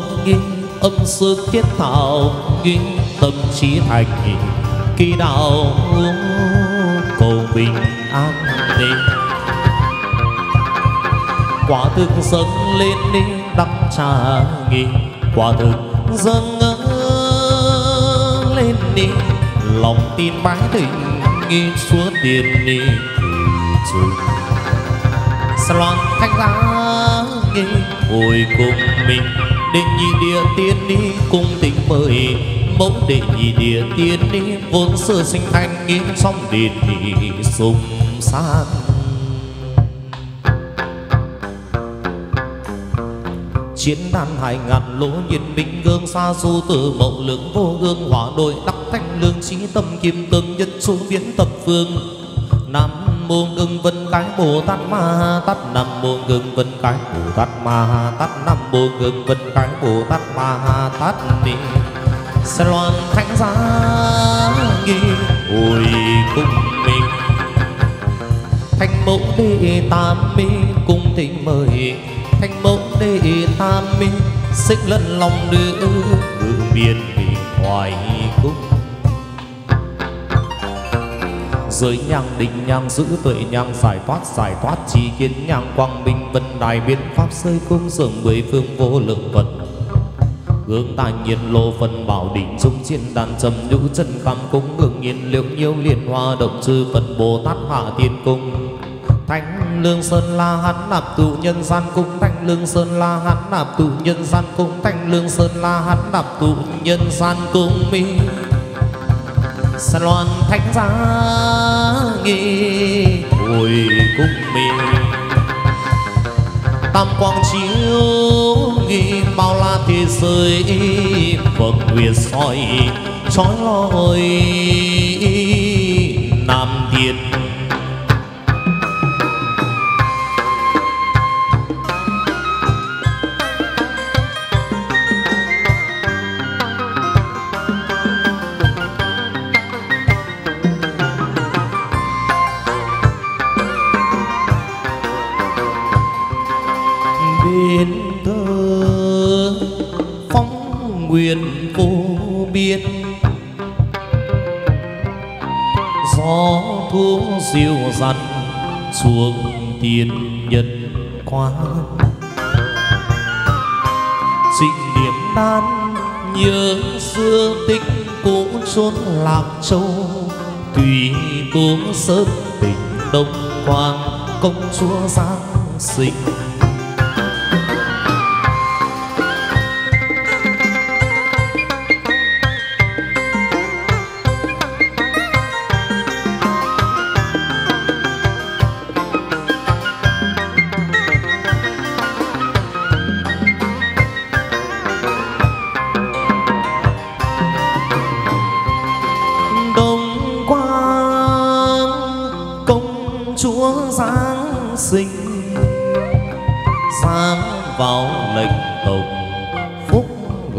vẫn nghi, âm sư thiết thảo, nghi tâm trí hành kỳ đạo cầu bình an ninh quả thực dâng lên đi đắp trà nghi, quả thực dâng lên đi. Lòng tin mãi tình nghi suốt tiền đi trường loan thanh giá nghi ngồi cùng mình đệ nhị địa tiên đi cùng tình mời. Mẫu đệ nhị địa tiên đi vốn sơ sinh thanh nghiến trong đền thì sùng san. Chiến đàn hai ngàn lỗ nhiệt minh gương xa du từ mậu lượng vô gương hỏa đội đắc thanh lương trí tâm kim tương nhất số viễn tập phương. Nam mô ngưng vân cái bồ tát ma tát nam mô ngưng vân cái bồ tát ma tát nam mô ngưng vân cái bồ tát ma tát ni. Sa loan thánh giá nghi hồi cung mình. Thanh mẫu đệ tam mi cung thỉnh mời. Thanh mẫu đệ tam mi, xích lẫn lòng nữ ngự biên vì hoài giới nhang đình nhang, giữ tuệ nhang, giải thoát giải thoát chi kiến nhang, quang minh vân đài biến pháp xây cung dường mười phương, vô lượng phật hướng tài nhiên lô phân bảo đỉnh dung chiến đàn trầm, nhũ chân cam cúng ngưỡng nhiên liệu nhiêu liên hoa, động chư phật, bồ tát, hạ tiên cung. Thánh lương sơn la hán nạp tụ nhân gian cung Thanh lương sơn la hán nạp tụ nhân gian cung Thanh lương sơn la hán nạp tụ nhân gian cung mi. Sa loan thánh giá nghi hồi cung mình Tam quang chiếu nghi, bao la thế giới vâng Phật nguyệt soi trói lọi Nam Thiên mắt xuống tiên nhân quan xin điểm đan nhớ xưa tích cũ chốn lạc châu. Tùy cố sớm tình đông quang, công chúa giáng sinh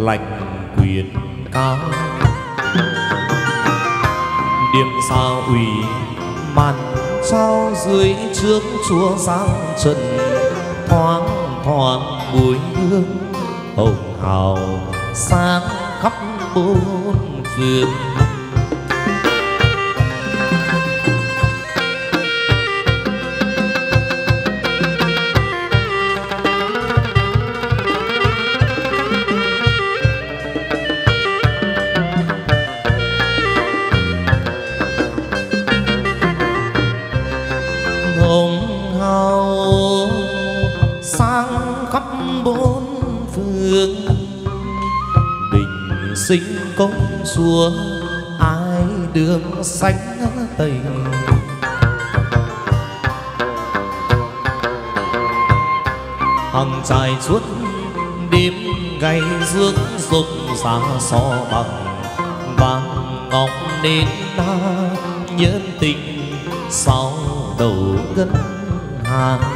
lành quyền cao. Điểm sao ủy màn trao dưới trước chúa giang trần, thoáng thoáng mùi hương hồng hào sáng khắp bốn phương xua, ai đường xanh tây hằng trải suốt đêm ngày dương dục xa so bằng vàng ngọc nên ta nhân tình sau đầu ngân hàng.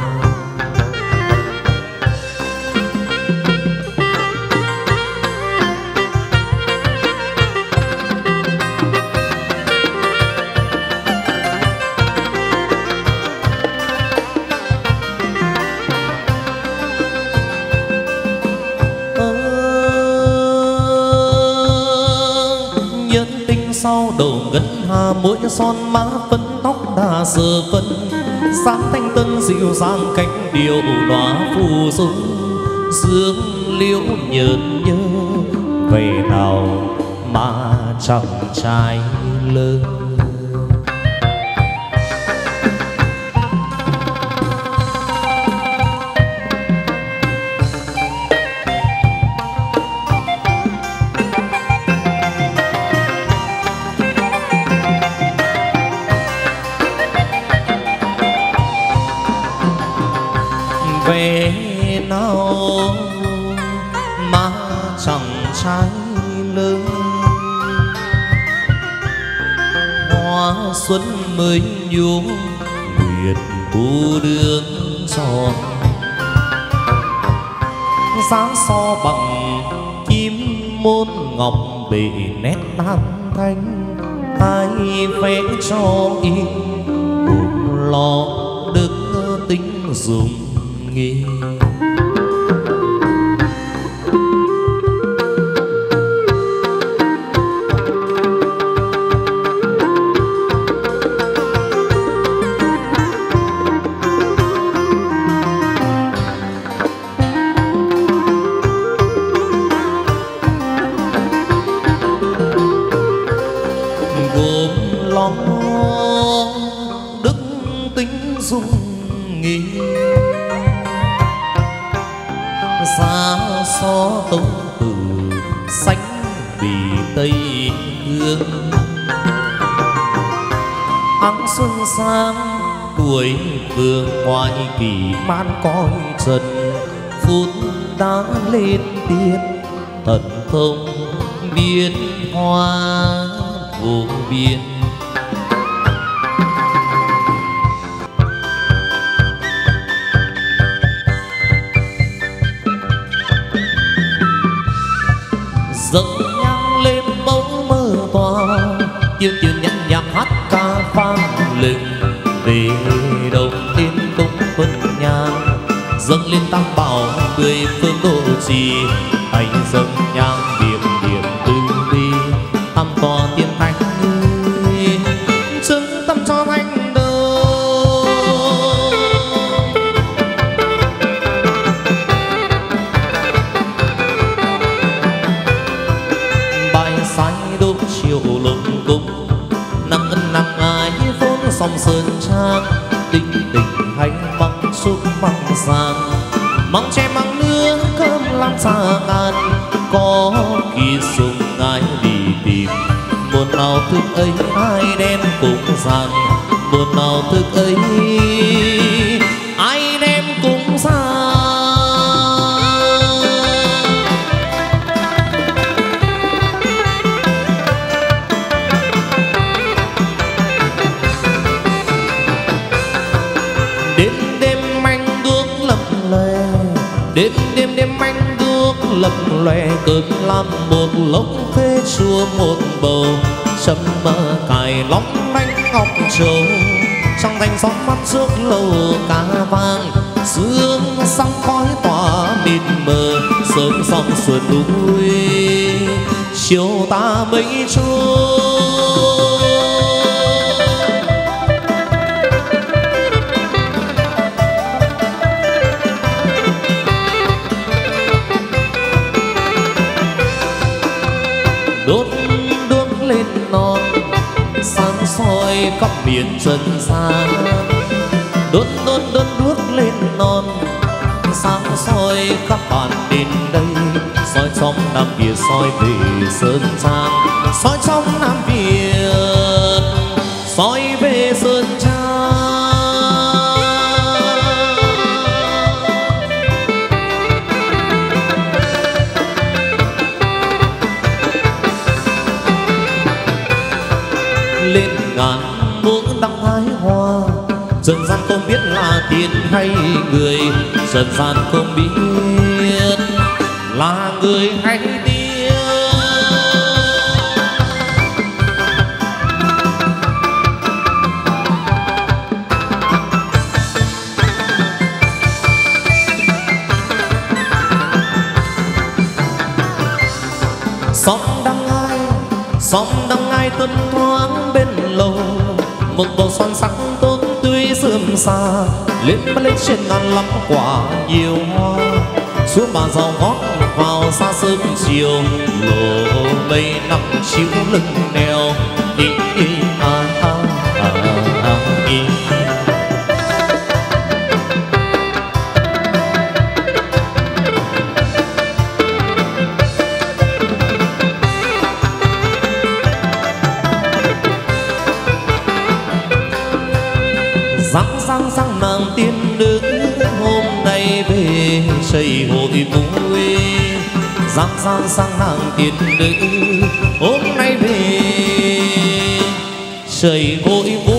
Mũi son má phấn, tóc đà sờ phân sáng thanh tân dịu dàng cánh điệu đóa phù dung dương liễu nhợt nhớ về nào mà chẳng trai lớn. Xuân mới nhú nguyệt u đường tròn. Dáng so bằng kim môn ngọc bị nét tam thanh, ai vẽ cho in cùng lo đức tính dùng nghiêng dâng nhang lên bóng mơ to. Tiêu tiêu nhẫn nhạc hát ca vang lên về đồng tiên công quân nhang dâng lên tam bảo người phương độ trì, anh dâng nhang thức ấy, ai đem cùng rằng buồn nào thức ấy? Ai đem cùng rằng đêm đêm anh đuốc lập lòe đêm đêm đêm anh đuốc lập lòe cơn làm một lốc phê chua một bầu sâm mơ cài lóng đánh ngọc trầu trong thành sóng mắt trước lâu cá vàng sương sóng khói tỏa mịt mờ, sớm sóng sườn núi. Chiều ta mấy trôi. Miền trần gian đốt đốt đốt đuốc lên non, sáng soi khắp bản đến đây. Soi trong nam việt, soi về sơn trang. Soi trong nam việt tiên hay người dần dần không biết, là người hay tiên sóng đăng ai sóng đăng ai tuân thoáng bên lầu, một bầu son sắc tốt tươi sương xa lên bắt lên trên ngàn lắm quả nhiều hoa xuống bà giàu ngót vào xa sớm chiều lộ mây nằm chiếu lưng neo ý, ý, à, à, à, à, à. Nàng hôm nay về xây hội vui. Giang giang sang nàng tiền nữ hôm nay về xây hội vui.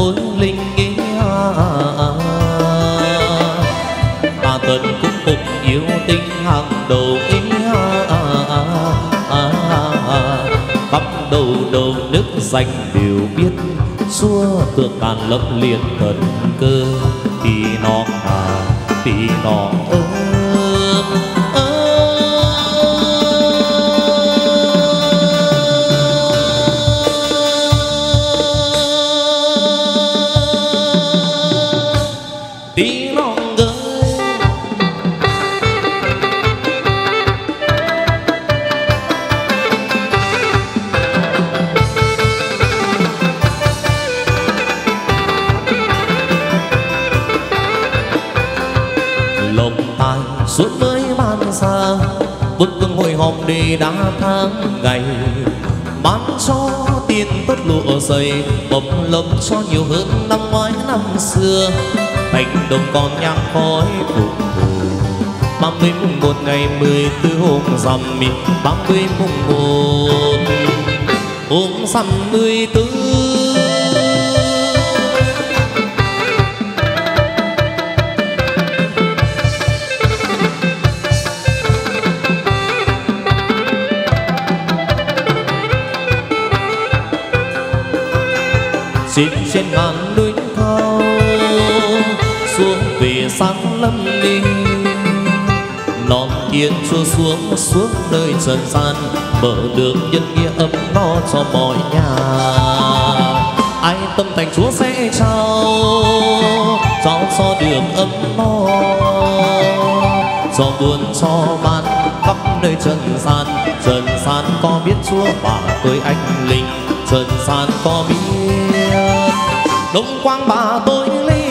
Đẳng linh nghĩa. Ta tận cũng phục yêu tinh hàng đầu ý. Khắp đầu đầu nước danh đều biết, xua tượng tàn lấp liền thần cơ. Thì nó à thì nó ơi dày bầm lông cho nhiều hơn năm ngoái, năm xưa. Thành đồng còn nhang khói phục thù ba mươi mùng một ngày mười tư hôm rằm, ba mươi mùng một. Hôm rằm mười tư trên ngàn núi cao, xuống về sáng lâm đi non thiên chúa xuống xuống nơi trần gian, mở đường nhân nghĩa ấm no cho mọi nhà. Ai tâm thành chúa sẽ trao cho cho đường ấm no. Cho buồn cho ban khắp nơi trần gian trần gian có biết chúa và tôi anh linh. Trần gian có biết đông quang bà tôi linh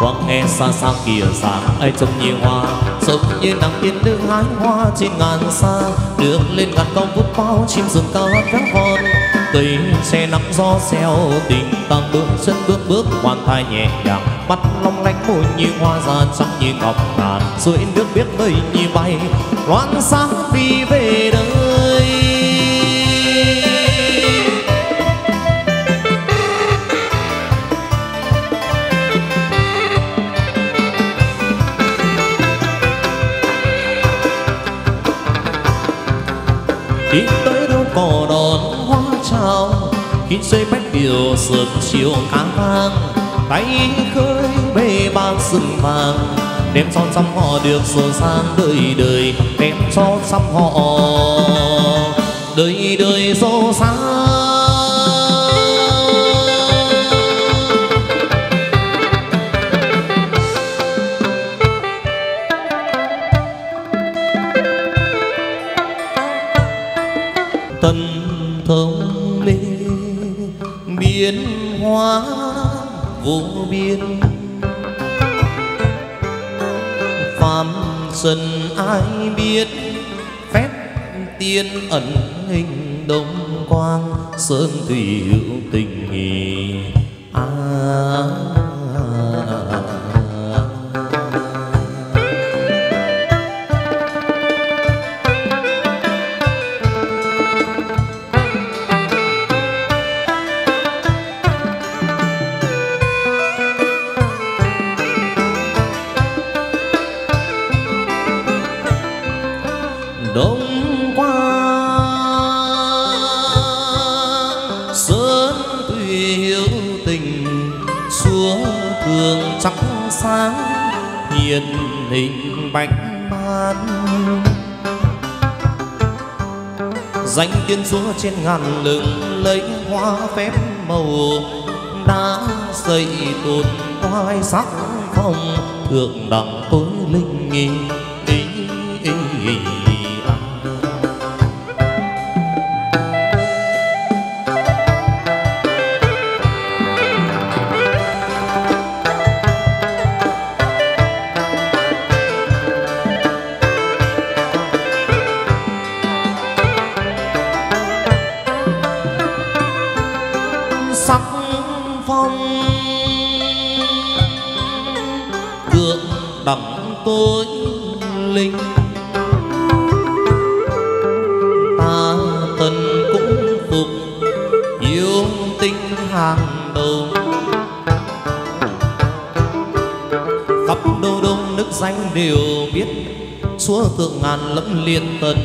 quang nghe xa xa kìa sáng ai trông như hoa. Giống như nắng tiên nữ hái hoa trên ngàn xa. Đường lên ngàn con vút bao chim rừng cao hát vang hòn Cây xe nắng gió xeo, tình tăng bước, chân bước bước hoàn thai nhẹ nhàng. Mắt long lanh môi như hoa già trắng như ngọc ngàn. Dưới nước biết nơi như bay loan sáng đi về đời. Khi xây bách điều sớm chiều cá vang. Tay khơi bê bao sừng vàng đem son xăm họ được sửa sang đời đời đem son xăm họ đời đời sâu sang sân ai biết phép tiên ẩn hình đông quang sơn thủy hữu tình nghỉ danh tiên chúa trên ngàn lưng lấy hoa phép màu, đã dậy tồn oai sắc phong thượng đẳng tối linh nghi. ngàn lẫm liệt tân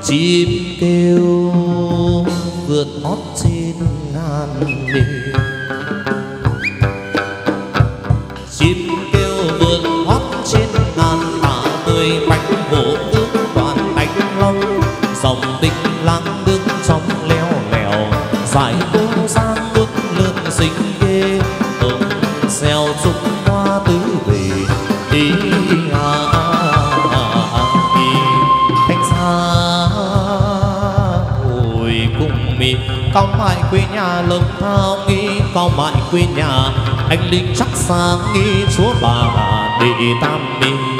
只 con mãi quê nhà lớn thao nghi con mãi quê nhà. Anh linh chắc sáng nghi chúa bà để tam minh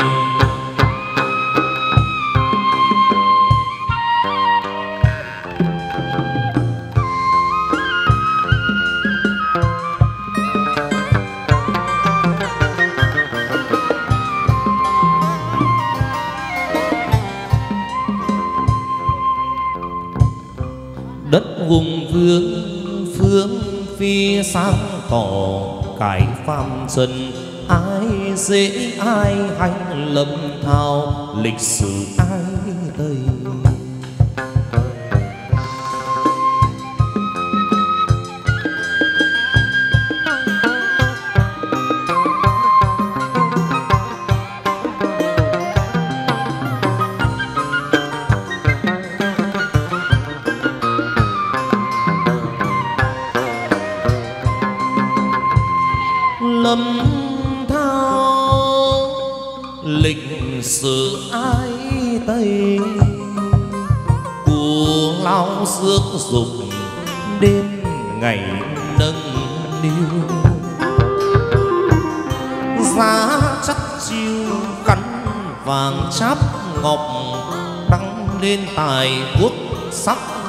hướng phương phi sáng tỏ, cải phàm trần, ai dễ ai hành lâm thao, lịch sử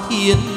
hiến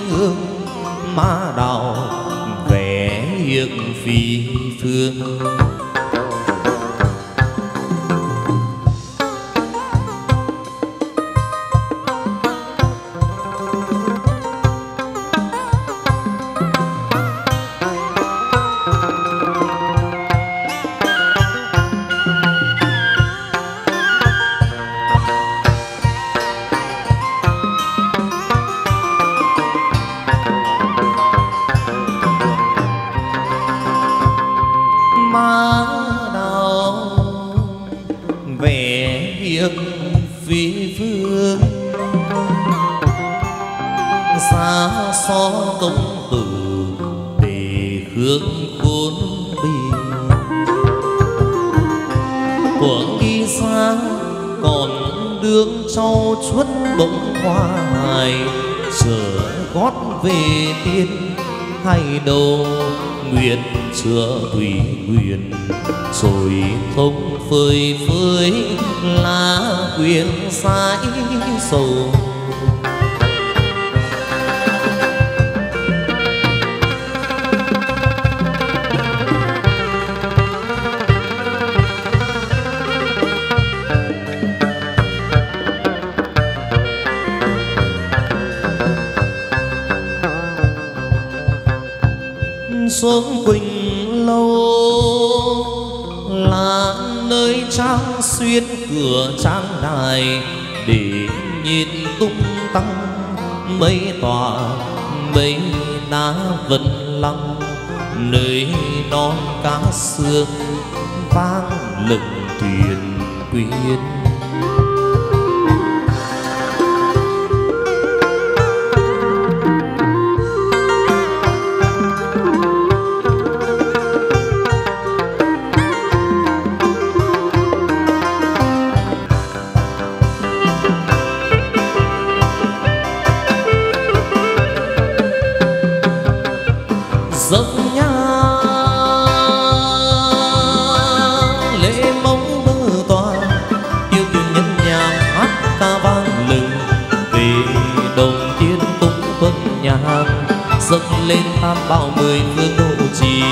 dâng bao mười phương độ trì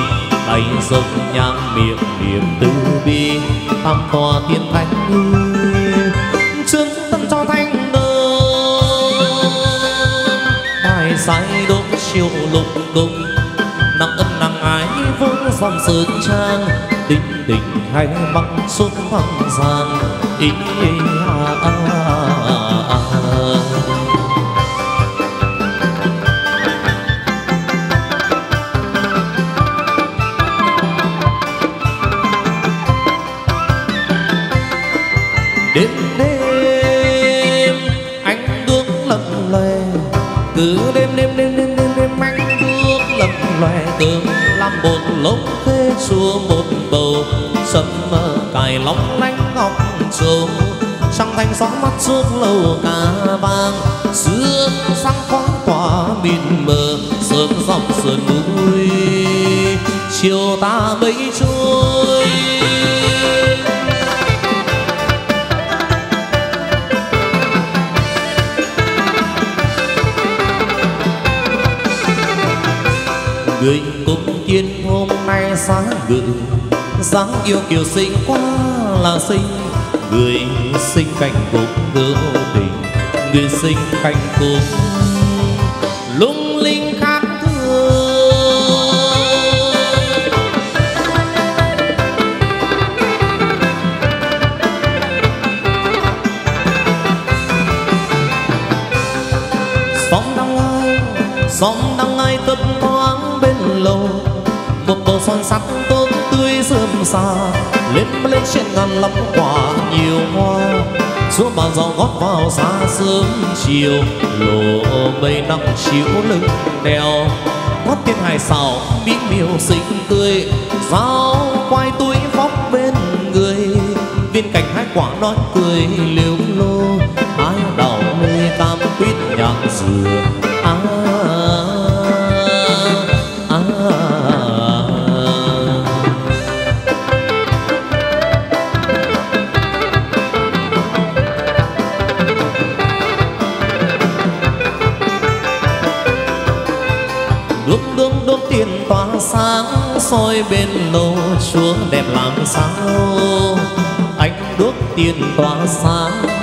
tay dâng nhang miệng niệm từ bi tam tòa tiên thánh trương tâm cho thanh đơn bài sai đốt chiều lục cung nặng ân nặng ái vốn dòng sơn trang tình tình hay măng xuống băng giang ý à, à, à, à. Lốc khê xua một bầu sâm mơ cài lóng lánh ngọc châu trăng thanh gió mắt suốt lâu ca vang sương sáng khoáng tỏa mịn mờ, sớm dọc sườn núi. Chiều ta bấy trôi sáng ngự dáng yêu kiều xinh quá là xinh. Người sinh cảnh cũng hữu tình người sinh cảnh cũng lên lên trên ngàn lắm quả nhiều hoa. Xuống bàn gió gót vào xa sớm chiều lộ mây nắng chiếu lưng đèo. Gót tiên hải xào mỹ miều xinh tươi giao quay túi vóc bên người. Viên cảnh hai quả nói cười liều lô hai đào mê cam quýt nhạc dừa à, sao? Anh đốt tiền tỏa sáng.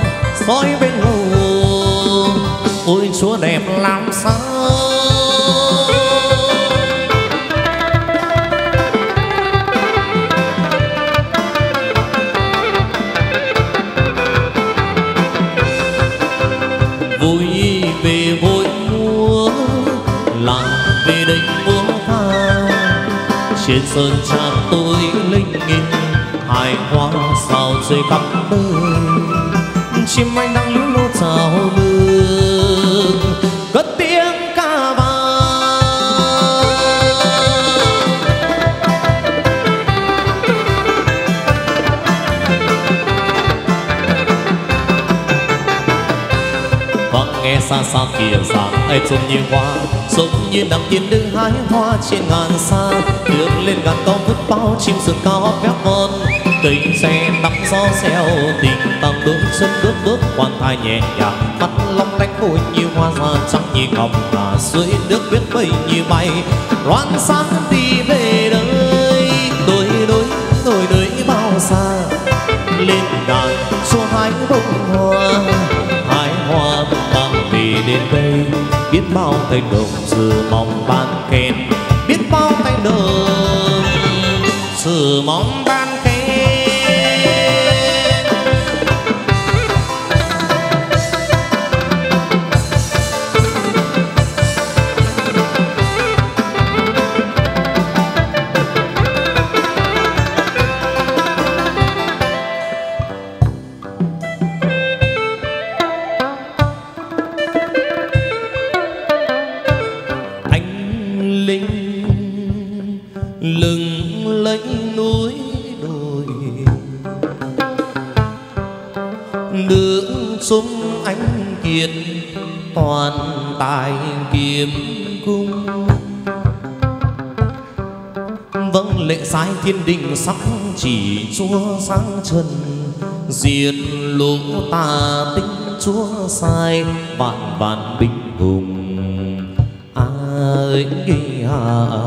Rồi rơi khắp chim anh đã vắng nghe xa xa kia xa ai trông như hoa, giống như nắng tiên đứng hái hoa trên ngàn xa. Đường lên ngàn cao vút bao chim sừng cao phép ngon. Tình xe nắng gió xeo tình tăng đôi chân bước bước quan thai nhẹ nhàng. Mắt long lanh môi như hoa ra trắng như ngọc, là dưới nước biết bay như bay. Loan sáng đi về đời, đôi đôi đôi đôi bao xa. Lên ngàn, xuống hái bông hoa đến đây. Biết bao tay đồng sự mong ban khen. Biết bao tay đồng sự mong thiên đình sắc chỉ chúa sáng trần diệt lũ tà tinh chúa sai vạn vạn binh hùng. Ai à, à,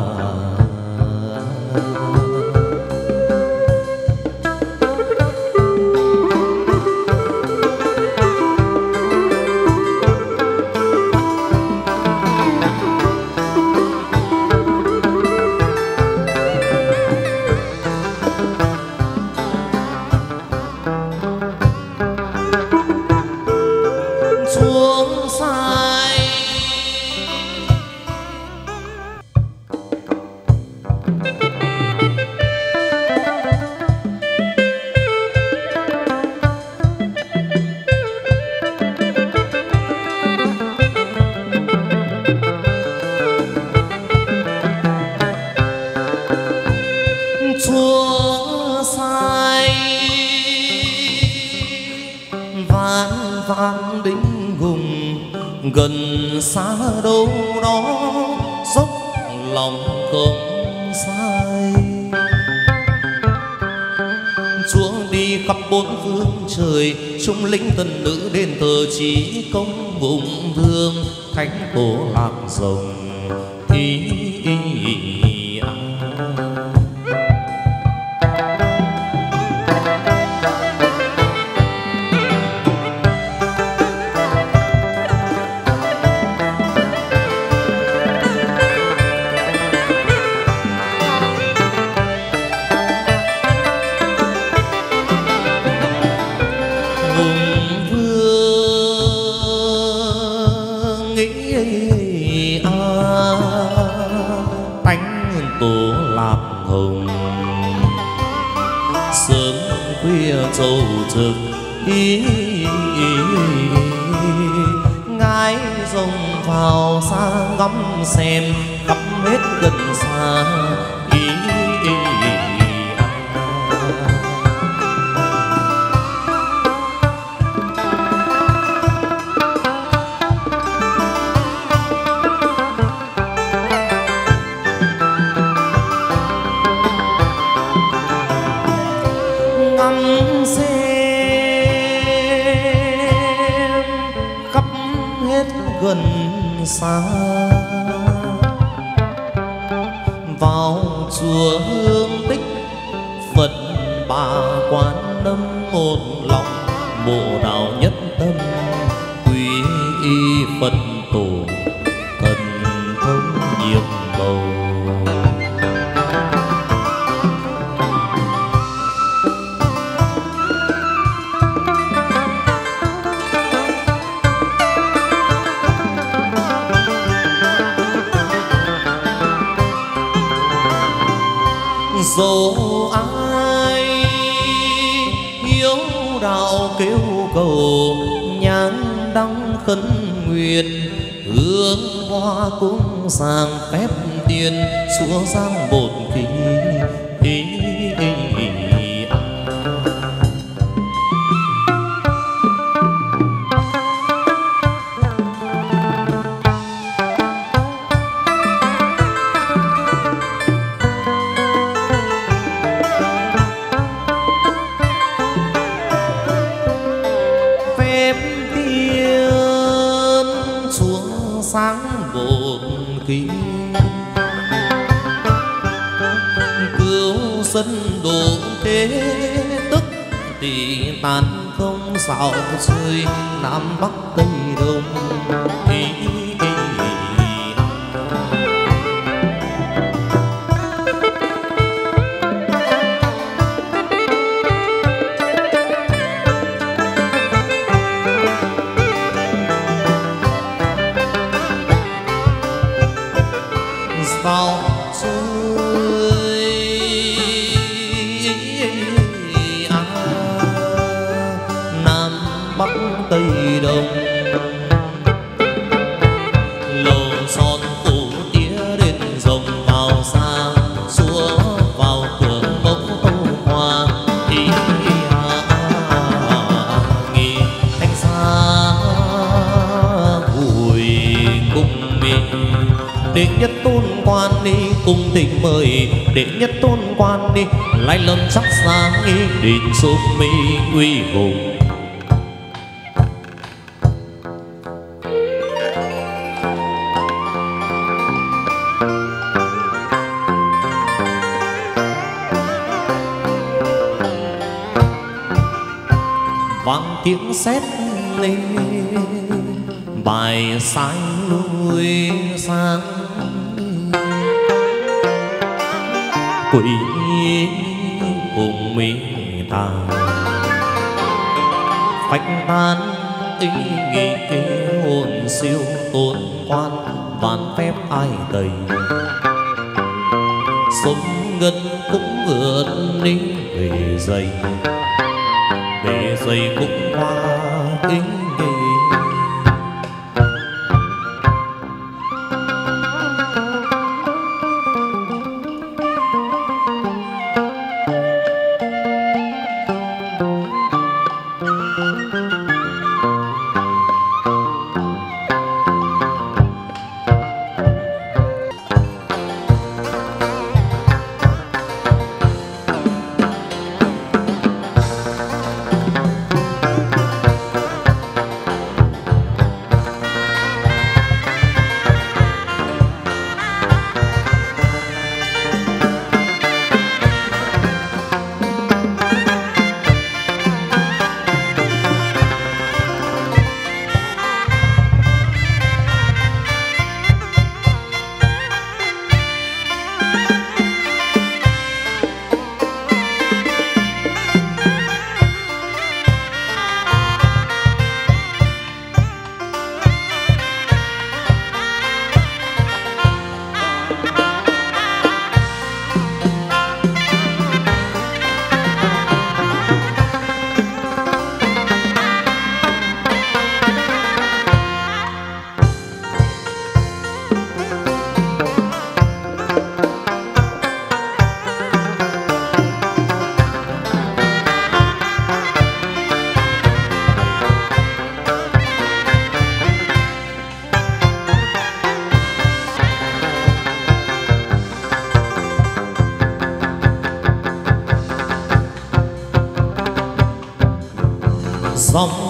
smile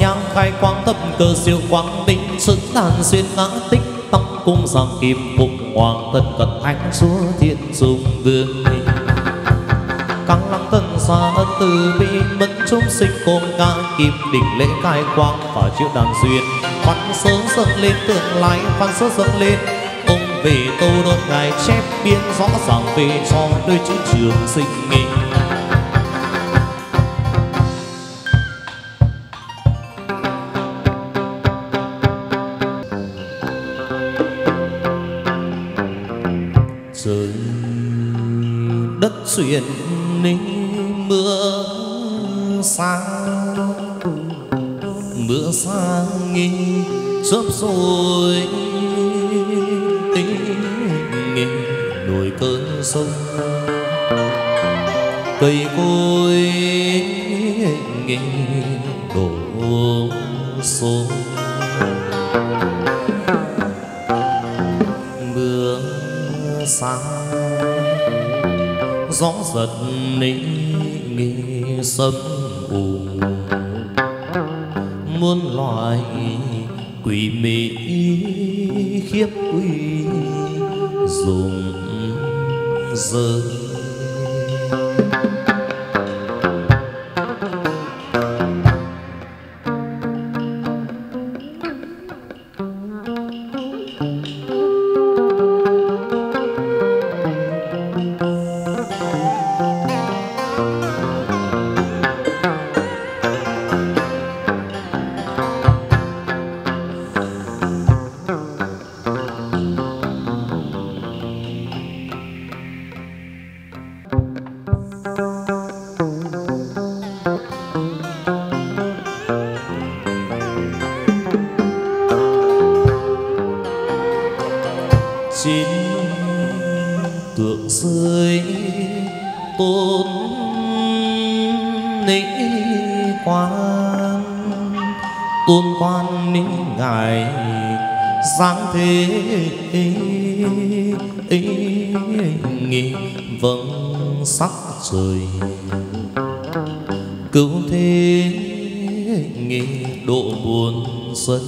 nhang khai quang thấp cơ siêu quang minh sự đàn xuyên ngã tích tóc cung giang kim phục hoàng thân cận thánh chúa thiên dung vương căng lăng thân xa ân từ bi mẫn chúng sinh cùng ca kim đỉnh lễ khai quang và chiếu đàn duyên. Văn sớm dâng lên tương lai, văn sớm dâng lên, ông về tô đốt ngài chép biên rõ ràng về cho đôi chữ trường sinh nghỉ xuyên ninh mưa sáng mưa sáng nghi chớp rồi tình nghi nổi cơn sông. Cây cối nghi nghi ý nghi vẫn sắc trời. Cứu thế nghi độ buồn xuân.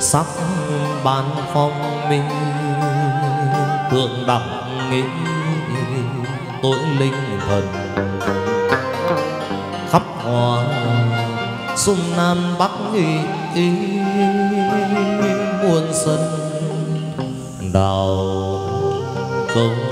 Sắc ban phong minh, tượng đẳng nghĩ tội linh thần. Sung nam bắc ý, ý, muôn sân đào công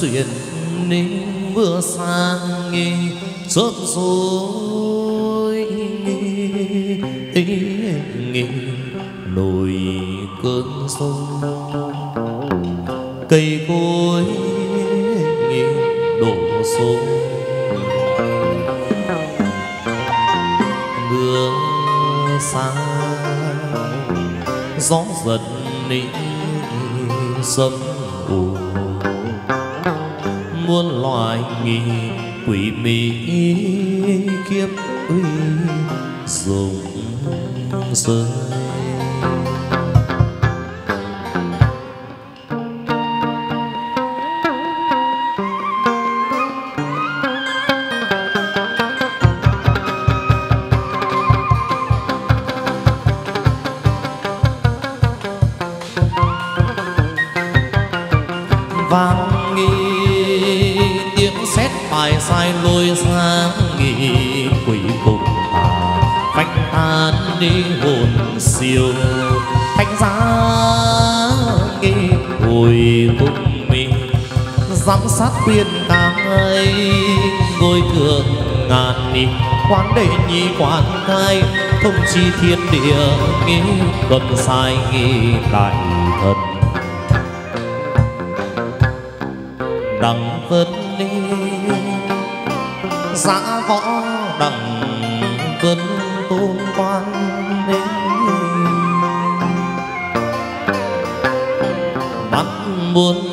xuyên ninh mưa sang nghi chớp rồi nghi nghi nổi cơn sông. Cây cối nghi đổ xuống. Mưa xa, gió giật ní sấm mỹ kiếp uy dùng rơi thai thông chi thiên địa, nghĩ cầm sai nghi đại thần. Đằng vân ly giã võ đằng vân tôn quan nên muôn công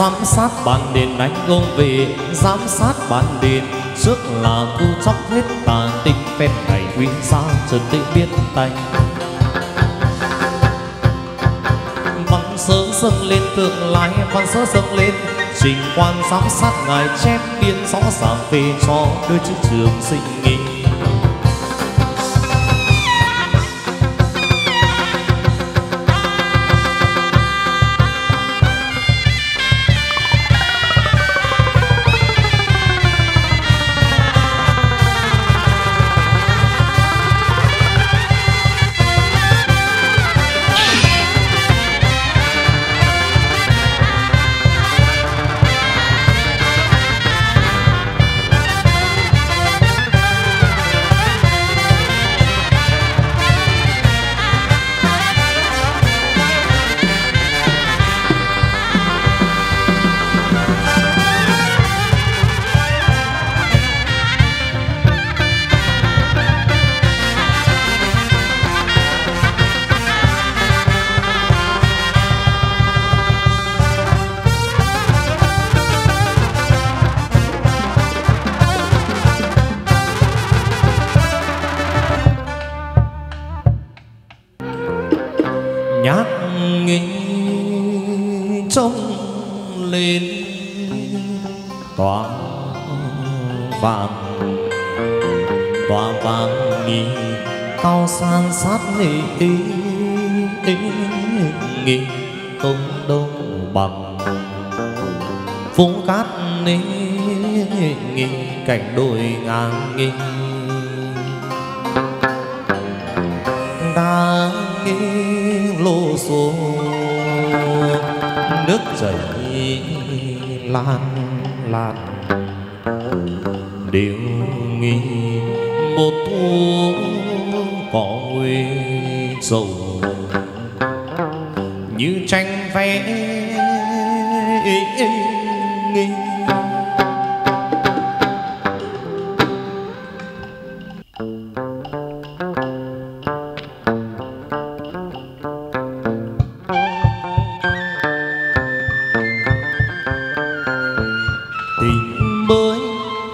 giám sát bản đền đánh ôm về giám sát bản đền trước là thu chóc hết tàn tinh, phép này quý xa trần tự biết tay văn sớ dâng lên tương lai văn sớ dâng lên. Trình quan giám sát ngài chép biên rõ ràng về cho đôi chữ trường sinh nghi. Cảnh đôi ngang nghi. Ta nghi lô xô nước chảy lan lan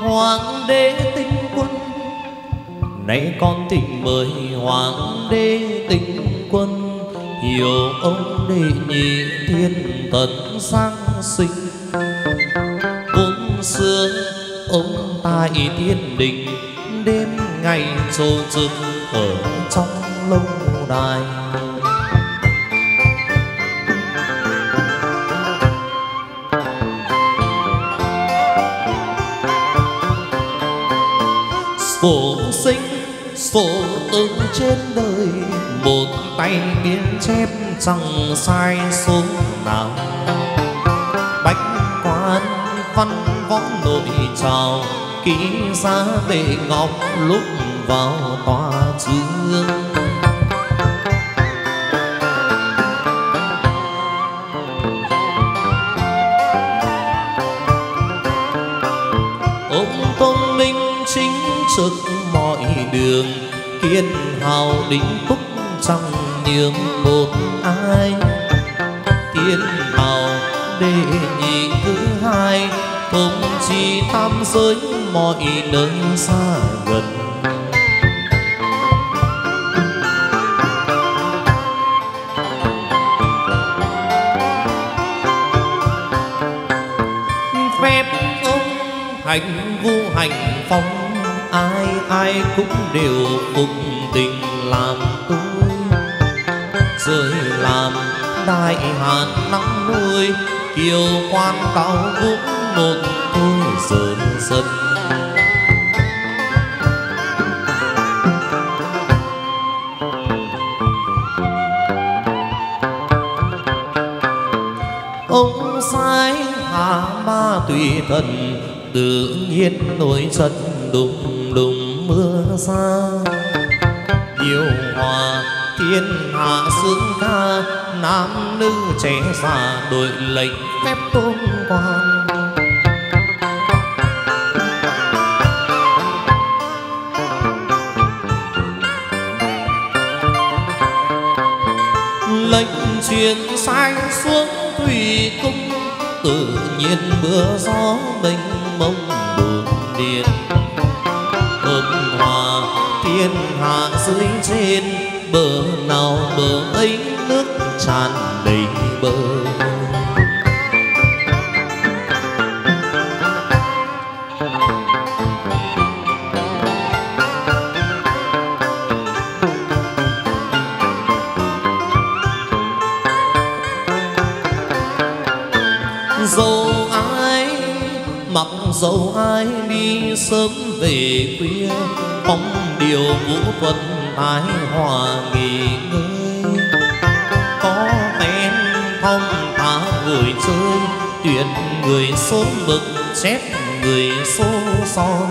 hoàng đế tinh quân. Nay con thỉnh mời hoàng đế tinh quân. Hiểu ông đệ nhị thiên thần sang sinh. Vốn xưa, ông tài thiên đình đêm ngày trô rừng ở trong lâu đài. Phổ sinh phổ ứng trên đời, một tay biên chép chẳng sai số nào. Bách quan văn võ nội trào, ký ra bệ ngọc lúc vào tòa dương đỉnh phúc trong nhường một ai. Thiên màu đệ nhị thứ hai không chi tam giới mọi nơi xa gần. Phép ông hành vu hành phong, ai ai cũng đều phục đại hạn nắng nuôi, kiều quan tao cũng một thôi sơn sân ông sai hạ ma tùy thần, tự nhiên nổi trận đùng đùng. Nam nữ trẻ già đội lệnh phép tôn quan. Lệnh truyền sai xuống thủy cung, tự nhiên mưa gió về khuya, bóng điều vũ thuật tái hòa nghỉ ngơi. Có men thông thả ngồi chơi, tuyệt người số mực, chép người số son.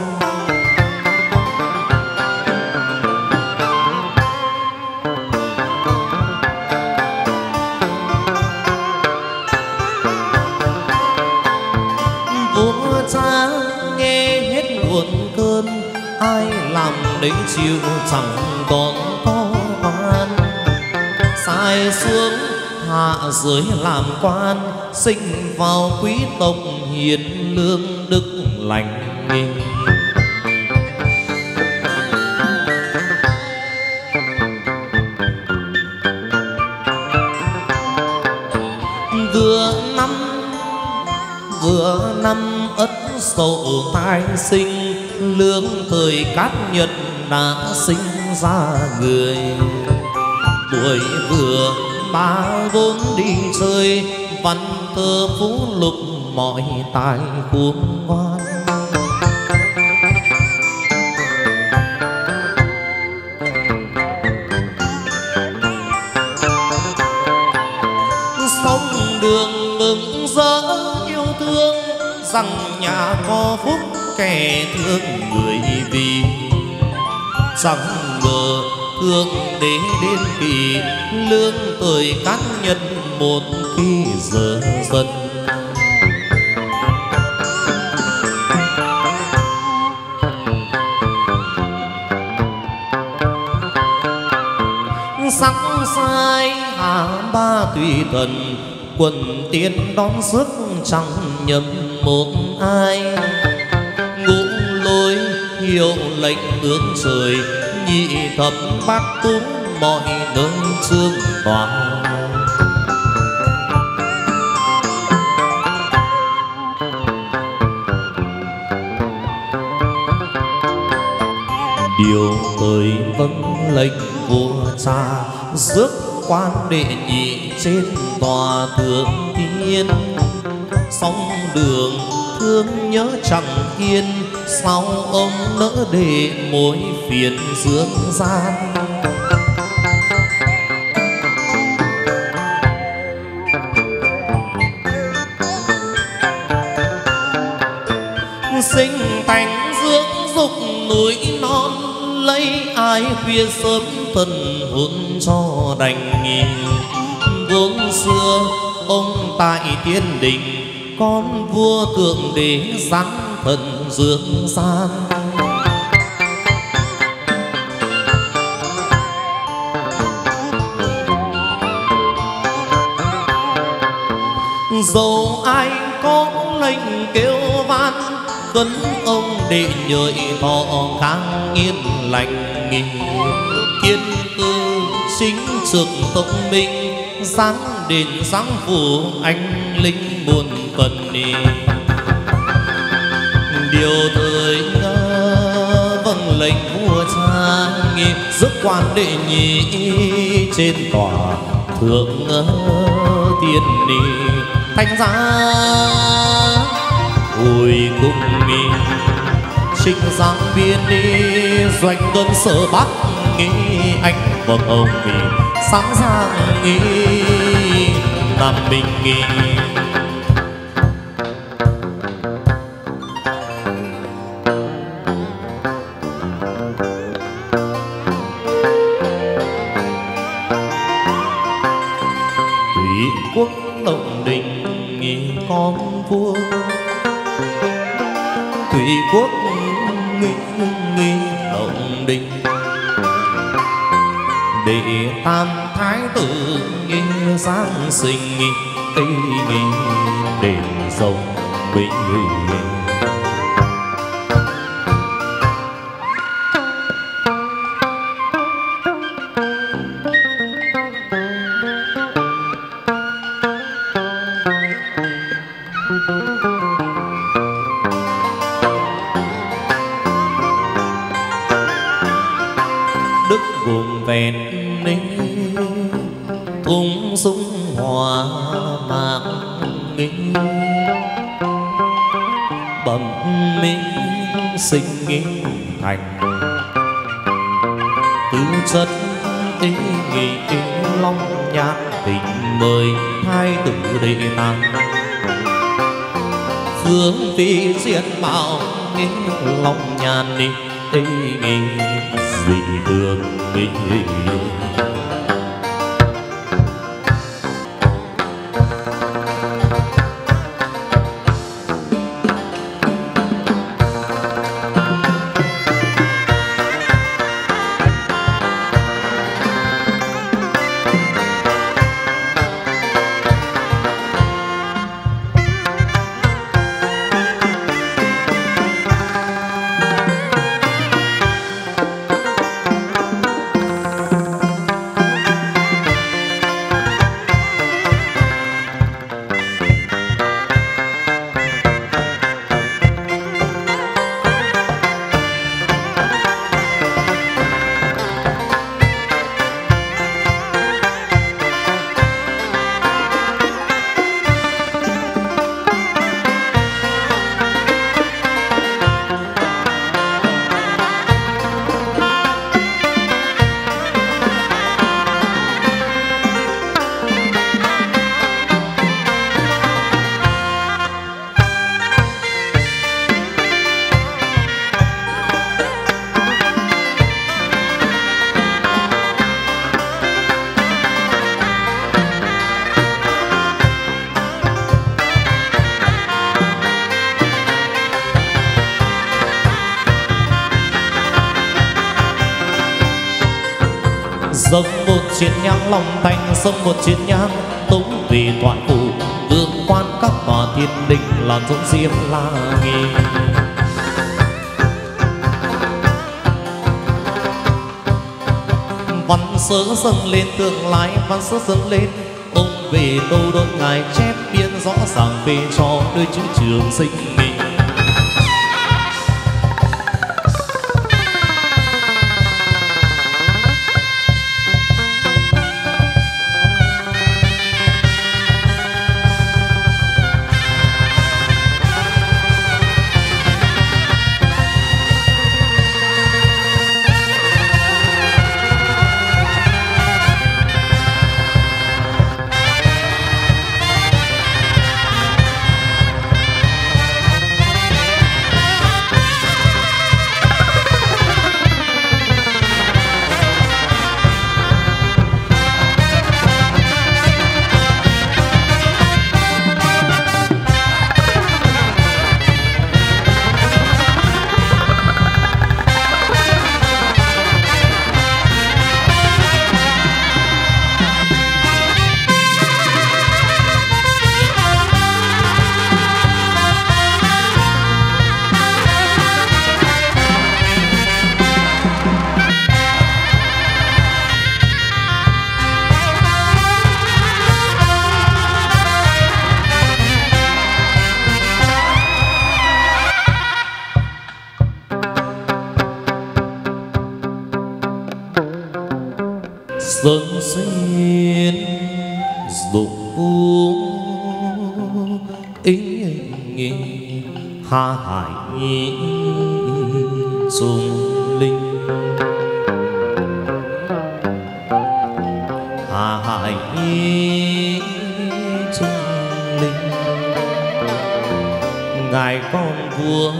Dưới làm quan, sinh vào quý tộc hiền lương đức lành vừa năm vừa năm ất sậu tai sinh, lương thời cát nhật đã sinh ra người. Tuổi vừa ba vốn đi chơi, văn thơ phú lục mọi tài cuồng ngoan sông đường mừng rỡ yêu thương, rằng nhà có phúc kẻ thương người vì. Rằng ước để đến kỳ lương tuổi cát nhân một khi giờ dần. Sắc sai hạ ba tùy thần, quần tiên đón sức chẳng nhầm một ai. Ngũ lối hiệu lệnh hướng trời nhị thập bát túng mọi nơi trương tòa điều thời vâng lệnh vua cha, rước quan đệ nhị trên tòa thượng thiên. Song đường thương nhớ chẳng yên sau ông nỡ để mối phiền dương gian? Sinh thành dưỡng dục núi non, lấy ai khuya sớm thần hôn cho đành nghỉ. Vốn xưa, ông tại tiên đình, con vua thượng đế giáng thần dương gian. Dầu ai có lệnh kêu van tuấn ông đệ nhợi thọ kháng yên lành nghỉ. Thiên tư chính trực tông minh, sáng đền sáng phủ anh linh buồn phần. Giúp quan đệ nhị trên tòa thượng tiên ni. Thanh giá ôi cung mi trinh giang biên đi doanh tuân sở bắc nghi, anh vâng ông mi sáng giang nghi, nam bình nghi. Sáng sinh. Sinh nghĩ thành. Cứu chất, ý nghị long nhạc tình mời hai tử đệ tăng hướng phi diện mạo nghĩ long nhàn ý ý nghị dị thường mình tương lai văn sắc dâng lên. Ông về đâu đôi ngài chép biên rõ ràng về cho đôi chữ trường sinh. duyên. Dục uống ý nghĩ hà hải nhị dùng linh. Hà hải nhị dùng linh. Ngài con vua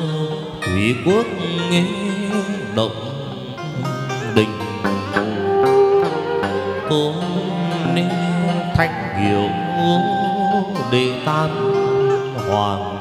thủy quốc nghề ly tan hoàng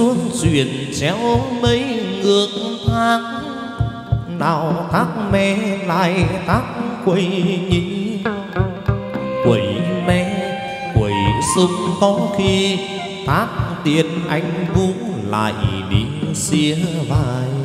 xuống xuyên treo mấy ngược thác nào thác mẹ lại thác quầy nhí quầy mẹ quầy sung có khi thác tiền anh vũ lại đi xía vai.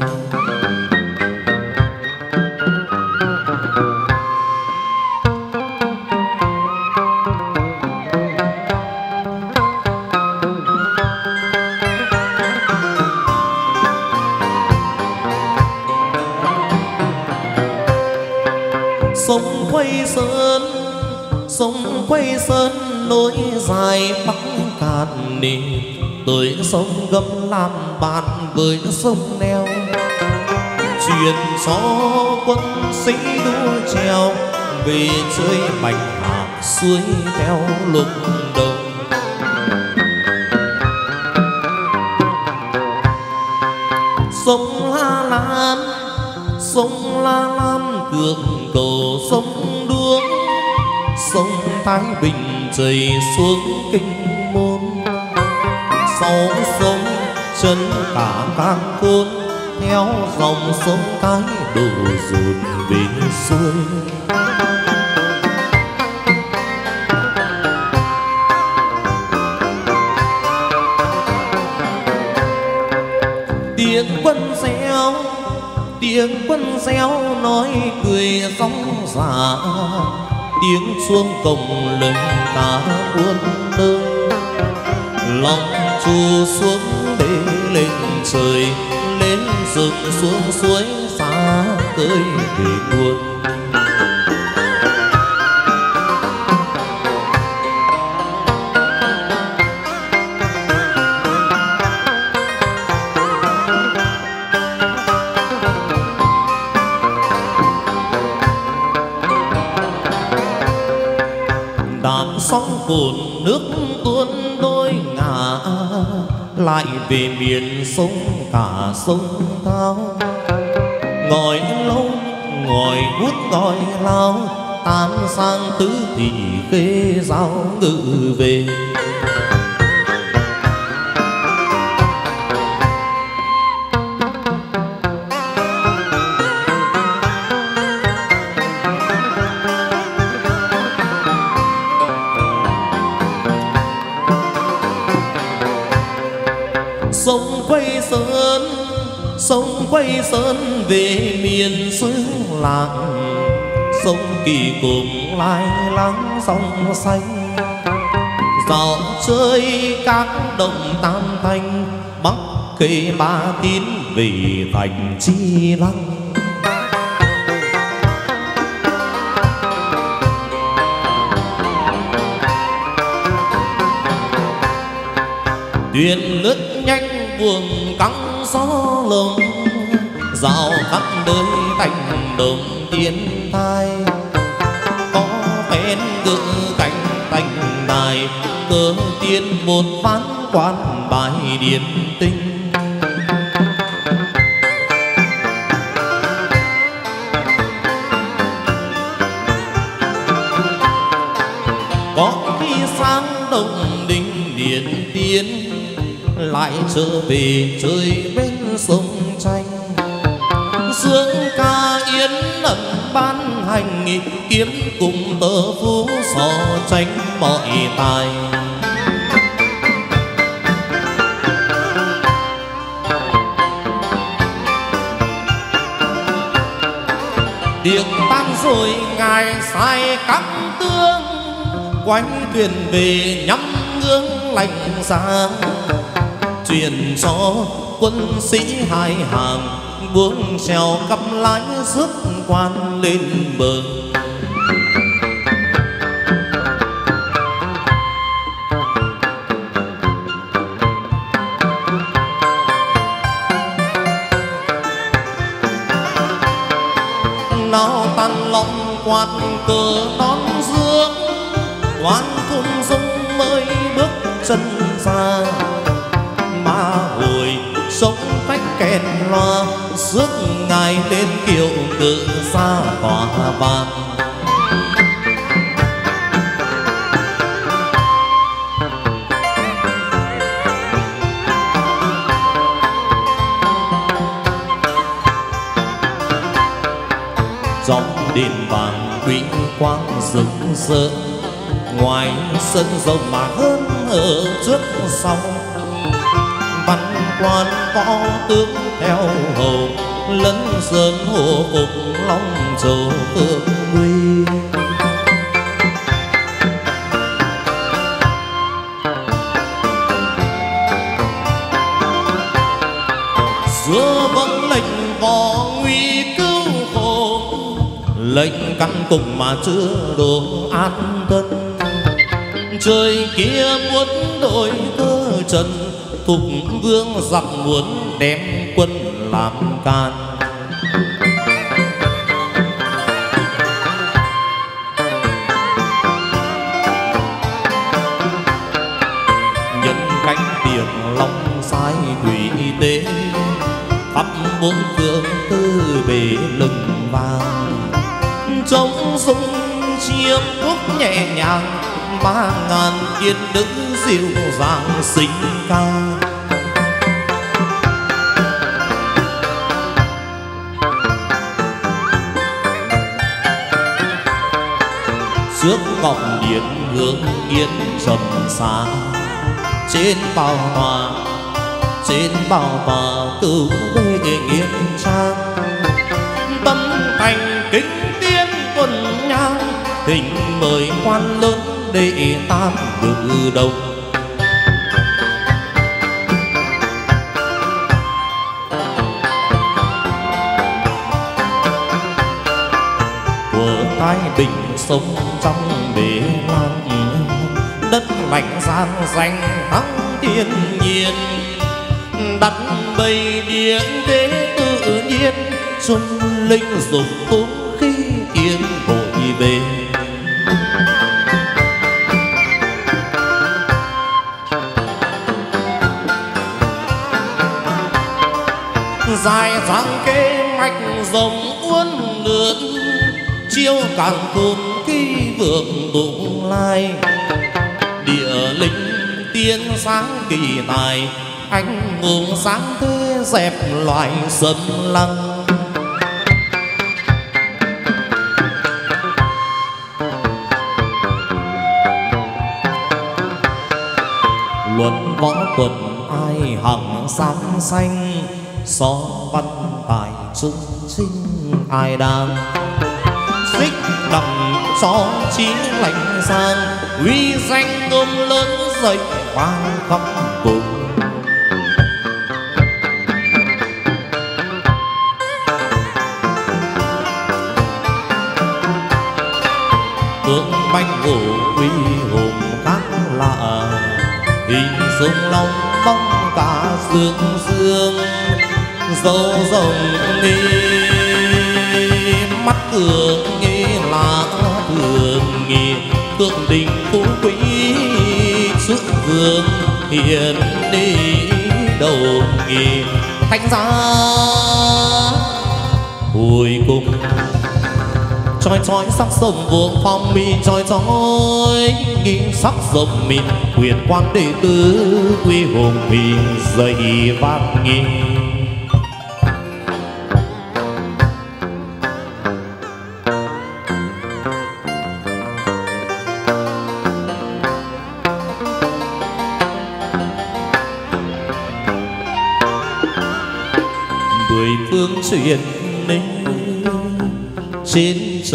Quay sơn nối dài bắc cạn đi tới sông gấm làm bạn với sông neo truyền gió quân sĩ đua trèo, về chơi bạch hạc suối theo lục đồng. sông la lan, sông la lan tượng cầu sông thái bình chảy xuống kinh môn. Sau sông chân cả càng côn theo dòng sông cái đổ dồn bên xuôi. Tiếng quân reo tiếng quân reo nói tiếng chuông cổng lời ta buôn nơi lòng chu xuống để lên trời, lên rừng xuống suối xa tới về buồn về miền sông cả sông thao. Ngồi lâu, ngồi hút ngồi lao, tan sang tứ thì khê giao ngự về. Sơn về miền xứ làng sông kỳ cùng lai lắng sông xanh dạo chơi các đồng tam thanh, bắc cây ba tín vì thành chi lăng. Thuyền lướt nhanh buồm căng gió lồng dạo khắp nơi cánh đồng thiên thai. Có phen ngự cảnh tành tài cơ tiên một ván quan bài điện tinh. Có khi sáng đồng đình điện tiên, lại trở về chơi bên sông. Ban kiếm cùng tơ phú so tránh mọi tài. Tiệc tăng rồi ngài sai các tướng quanh thuyền về nhắm ngưỡng lạnh ra truyền cho quân sĩ hai hàng, buông treo cắm lái rước quan lên bờ. Nó tan lòng quạt cờ đón dương, quan thung dung mới bước chân ra. Mà kèn loa, rước ngài lên kiệu ngự xa tòa vàng dòng đèn vàng quý quang rực rỡ, ngoài sân rộng mà hơn ở trước sau văn quan võ tướng theo hầu, lấn sơn hồ phục long châu phượng quy. Xưa vẫn lệnh võ nguy cứu khổ lệnh căn cùng mà chưa đồ an thân trời kia muốn đổi cơ trần thục vương giặc muốn đem quân làm can nhân cánh tiền long sai thủy tế pháp bốn phương tư bể lừng vàng. Trống dung chiêm quốc nhẹ nhàng, ba ngàn kiên đức dịu dàng sinh ca. trước ngọc điện hướng yên trầm xa. Trên bao hòa trên bao hòa cửu lê nghiêm trang. Tâm thành kính tiên quân nhang, hình mời quan lớn để tam từ đồng. Bình sông trong bể lan đất lạnh gian danh thắng thiên nhiên, đặt bầy điện thế tự nhiên. Xuân linh dục tú khi kiến hội về. Dài dáng kế mạch rồng chiêu càng cùng khi vượng tụng lai. Địa linh tiên sáng kỳ tài anh hùng sáng thế dẹp loài sâm lăng. Luận võ tuần ai hằng sáng xanh, so văn tài trung sinh ai đang xích đằng lạnh chí sang uy danh ôm lớn dậy vang khắp vùng. Tướng banh ngủ uy hùng khác lạ hình dung long bóng cả dương dương dâu rồng đi mắt cường sức vương hiền đi đầu nghi thánh giá. Hồi cùng trói trói sắc sông vuông phong mi trói trói nghi sắc rộng mi quyền quan đệ tử quy hùng mi dậy vang nghi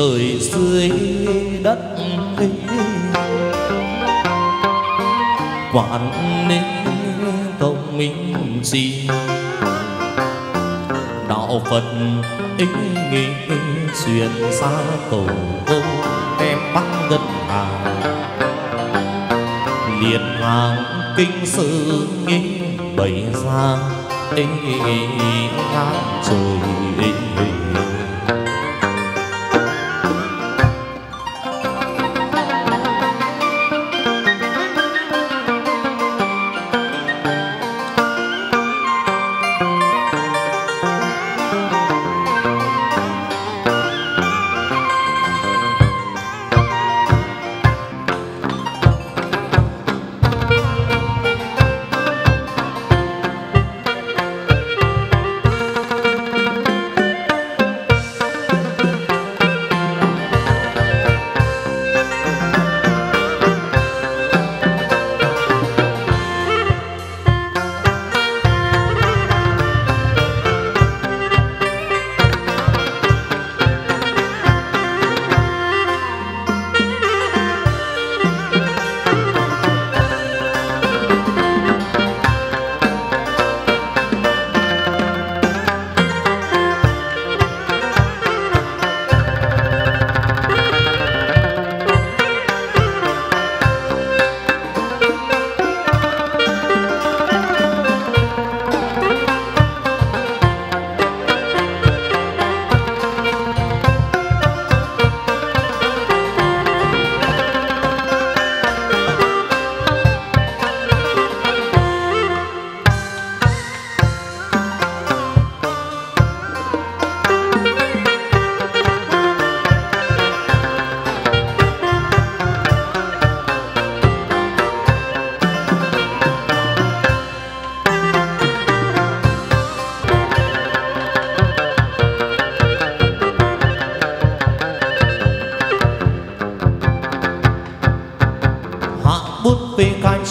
trời dưới đất quản nên công minh gì? Đạo phật ý nghi xuyên xa cầu hôn em bắt ngân hàng. Liệt hàng kinh sư nghĩ bày ra ý ngang trời ý,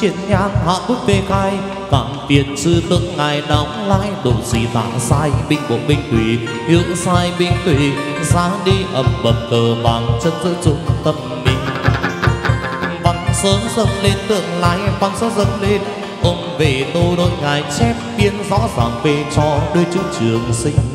chiến nhang hạ bút về khai. Càng tiền sư tượng ngài đóng lại đồ gì tả sai binh bộ binh tùy hiệu sai binh tùy ra đi ầm bầm cờ vàng chân giữa trung tâm mình. Văn sớm dâng lên tượng lái, văn sớm dâng lên ôm về tô đôi ngài chép biên rõ ràng về cho đôi chữ trường sinh.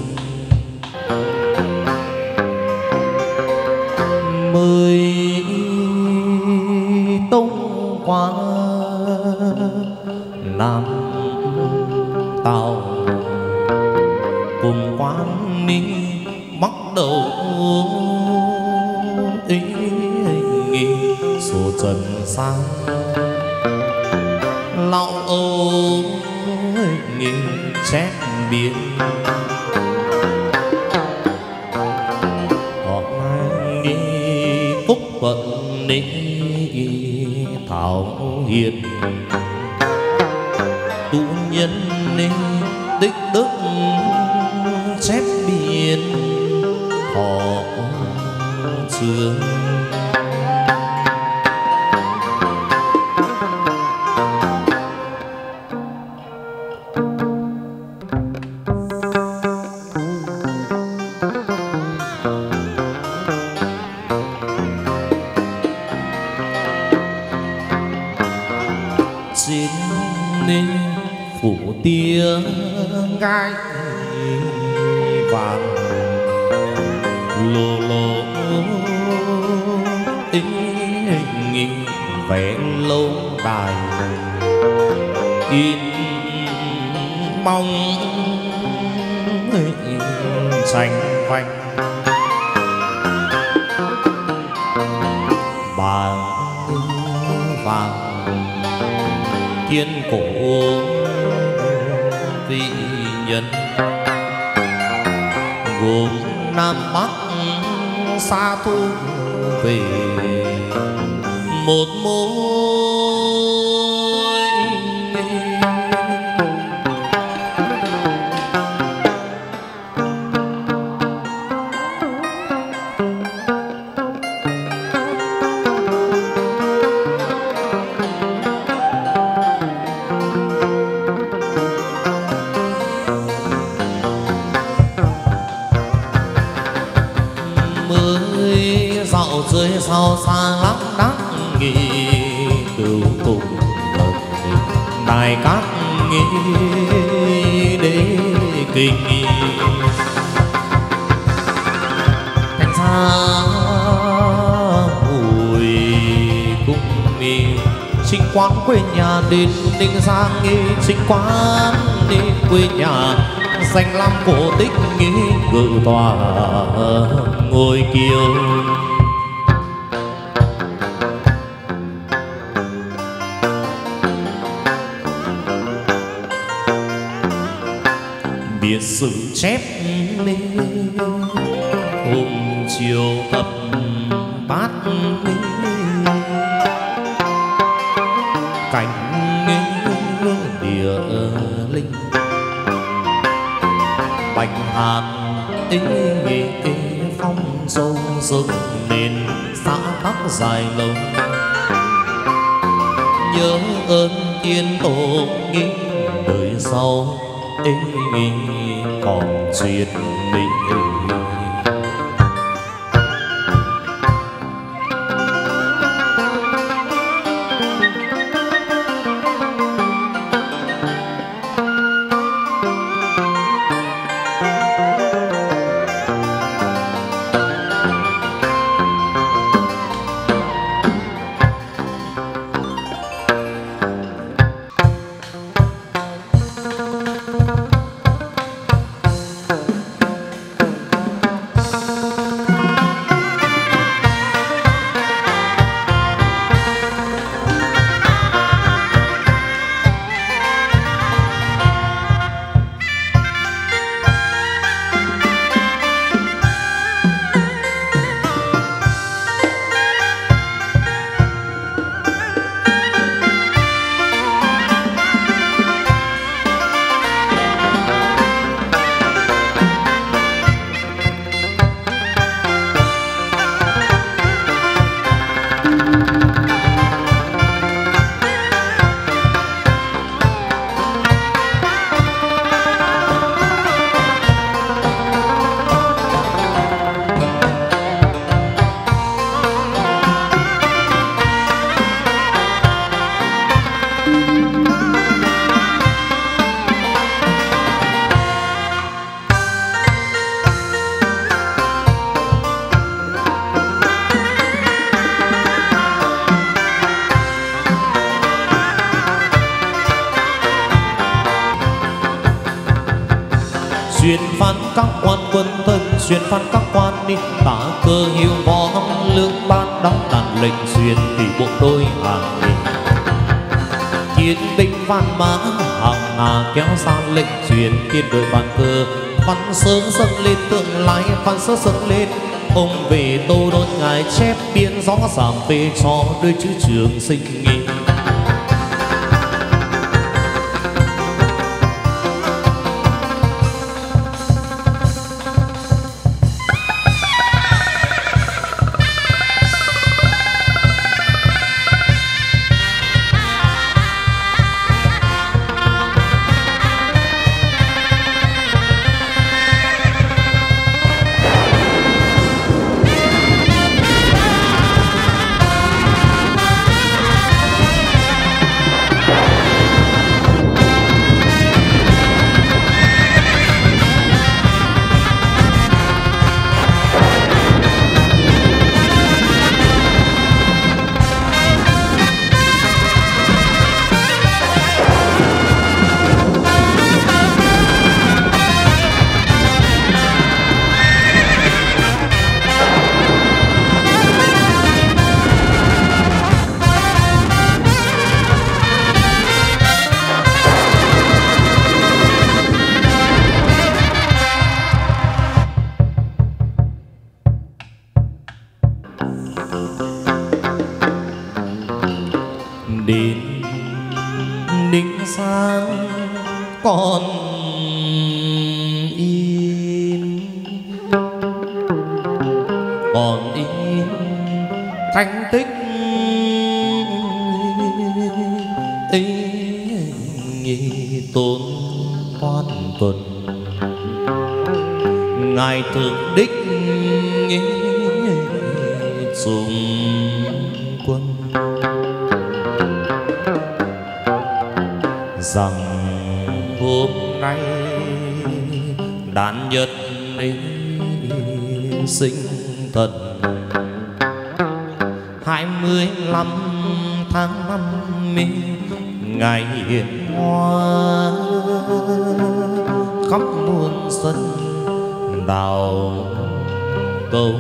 dục nền xã bắc dài lồng. Nhớ ơn tiên tổ nghĩ đời sau ấy còn duyệt mình. dâng lên tương lai phan sơ dâng lên. Ông về tô đôn, ngài chép biên gió giảm về cho đôi chữ trường sinh nghi thanh tích. Ý tôn quan tuần. Ngài thượng đích ý, dùng quân. Rằng mươi lăm tháng năm ngày hoa. Khắp muôn xuân đào câu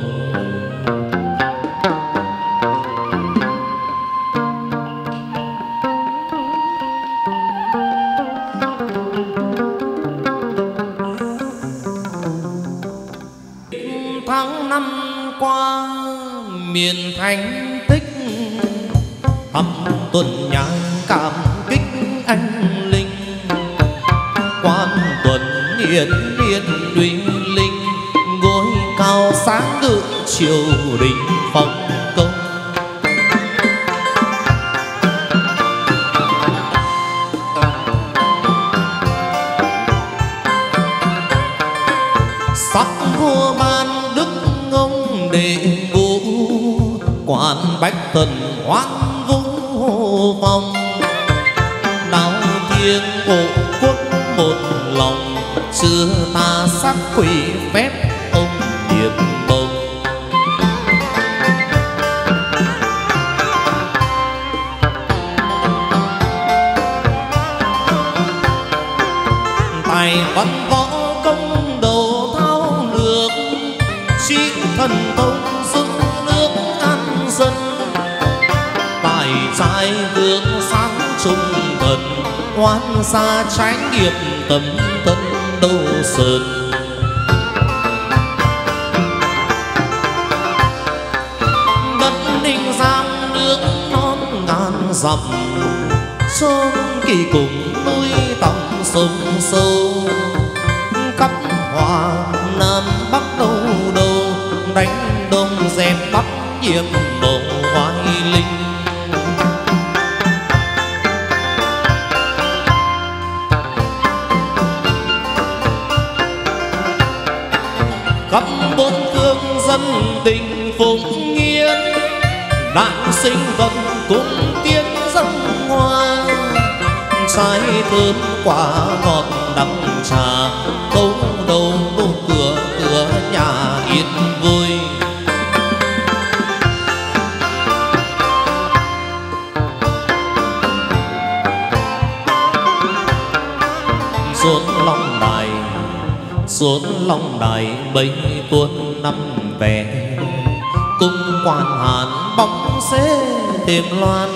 sẽ tìm loan.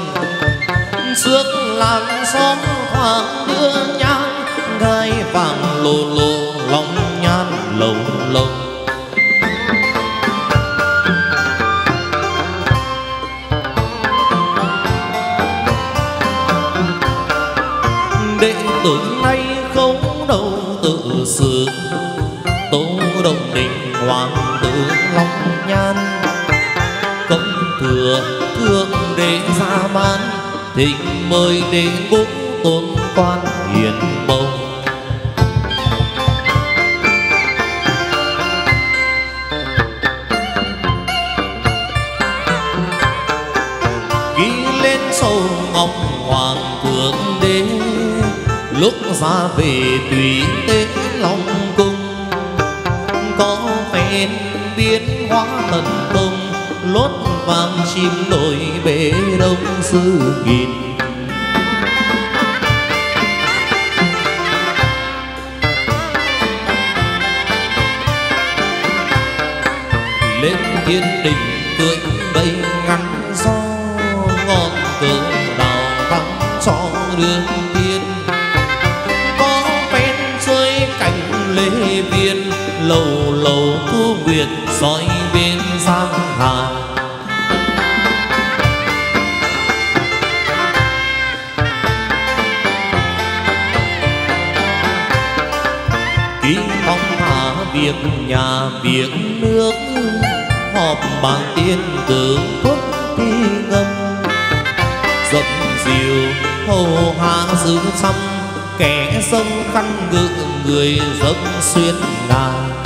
đệ ra man thịnh mời đệ cũng tôn quan hiền bầu ghi lên sâu ngọc hoàng thượng đế, lúc ra về tùy tế long cung. Có phen biến hóa thần công lốt vang chim nổi bể đông sư nghìn. Lên thiên đình cưỡi bay ngắn, gió ngọn cờ đào thắm cho đường tiên. Có bên rơi cánh lê viên lầu lầu thu nguyệt soi thiên tượng quốc thi ngâm dập diều hồ hạ dương xăm, kẻ sông khăn ngự người dâng xuyên ngàn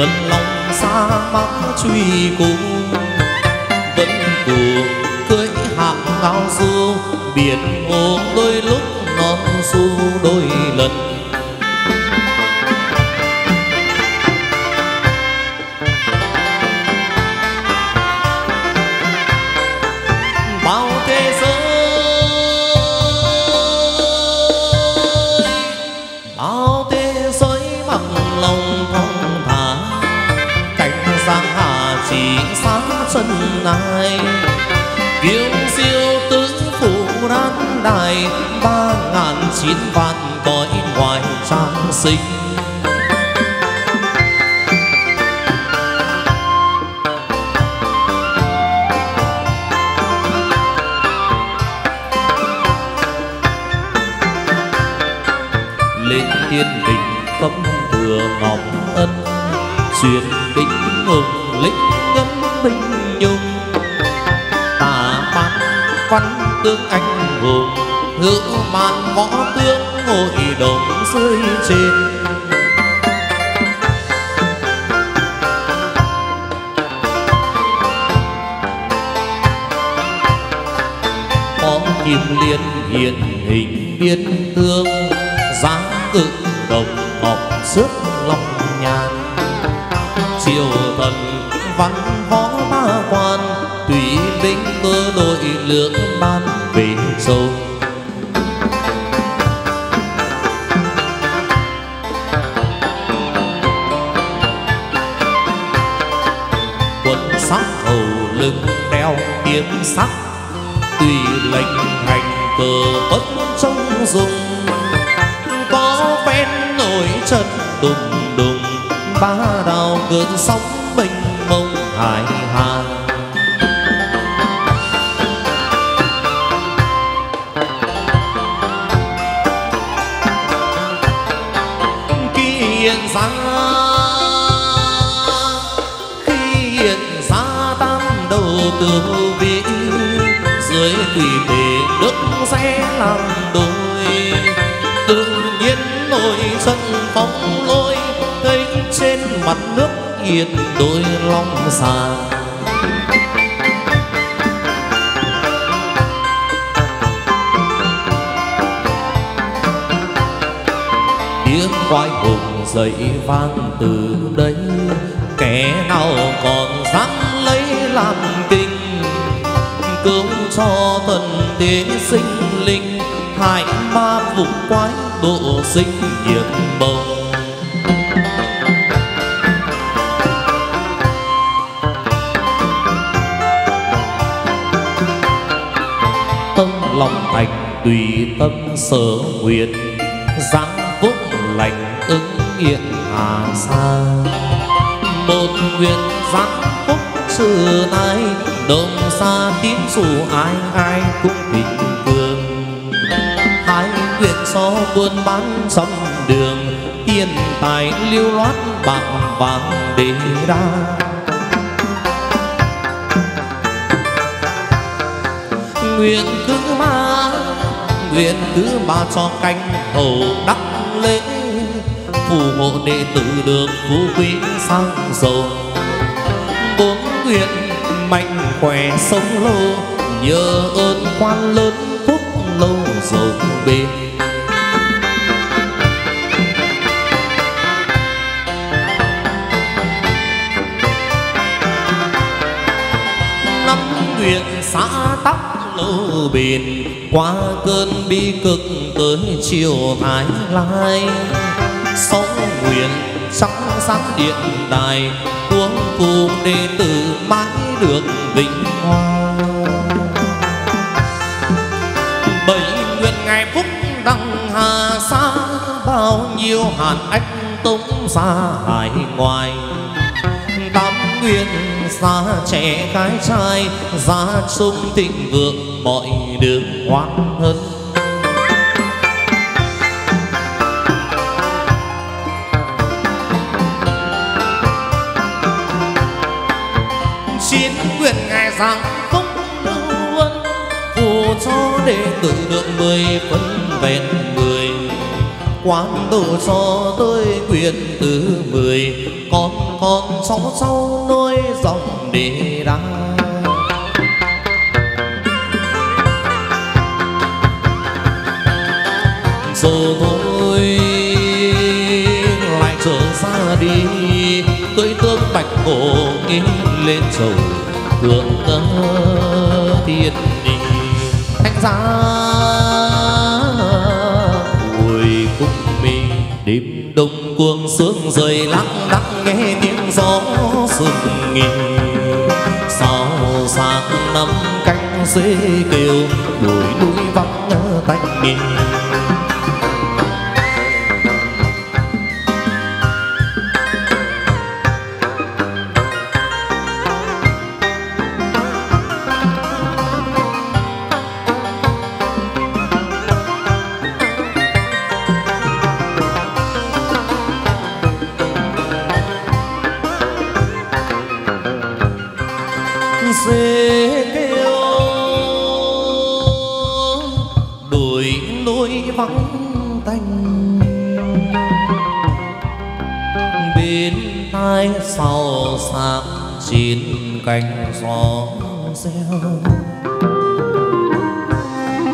vẫn lòng xa mắc truy cùng vẫn buồn cưới hạng ngao du biển hồ đôi lúc non su đôi lần. Đại hà khi hiện ra, khi hiện ra tam đầu cửu vị dưới tùy tề nước sẽ làm đôi. Tự nhiên nổi sân phóng lôi, thấy trên mặt nước yên đôi long xà tiếng quái hùng dậy vang từ đây kẻ nào còn dám lấy làm kinh. Cứu cho thần thế sinh linh, hại ma vùng quái độ sinh nhiệt bồng tùy tâm sở nguyện giáng phúc lành ứng hiện hà sa. Một nguyện giáng phúc sự nay đồng xa tín dù ai ai cũng bình thường. Hai nguyện so buôn bán trong đường tiền tài lưu loát bạc vàng để ra. Nguyện thứ mang nguyện thứ ba cho canh hầu đắc lễ. Phù hộ đệ tử được phú quý sang giàu. Bốn nguyện mạnh khỏe sống lâu, nhờ ơn quan lớn phúc lâu giàu bền. Năm nguyện xã tắc lâu bền qua cơn bi cực tới chiều thái lai sống nguyện trắng sáng điện đài cuống phù đệ tử mãi được vinh hoa bảy nguyện ngày phúc đăng hà xa bao nhiêu hàn ách tống xa hải ngoài tám nguyện xa trẻ gái trai ra sung thịnh vượng mọi được hoan hân Xin quyền ngài rằng phúc lưu ân phù cho đệ tử được mười phân vẹn mười. Quán độ cho tôi quyền thứ mười, con con cháu sau nối dòng đi đa đi. Cưỡi tước bạch cổ nghĩ lên sầu thượng tơ thiên đi thanh giá hồi cung mình đêm đông cuồng sương rời lắng đắng nghe tiếng gió sương nghỉ. Sao sáng năm cánh dê kêu đuổi núi vắng tanh nghỉ tai sau sạc chín cánh gió reo.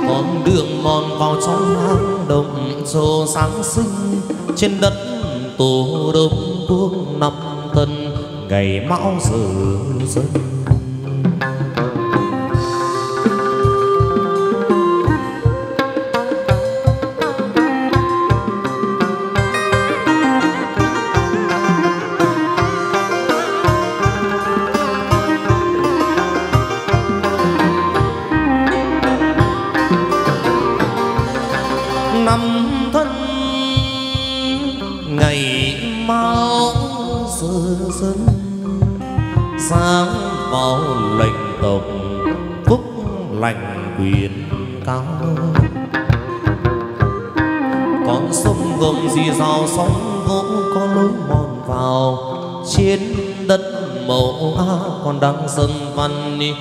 Con đường mòn vào trong hang động trồ sáng sinh, trên đất tổ đông quốc năm thân ngày mão giờ dân đăng sân văn ni.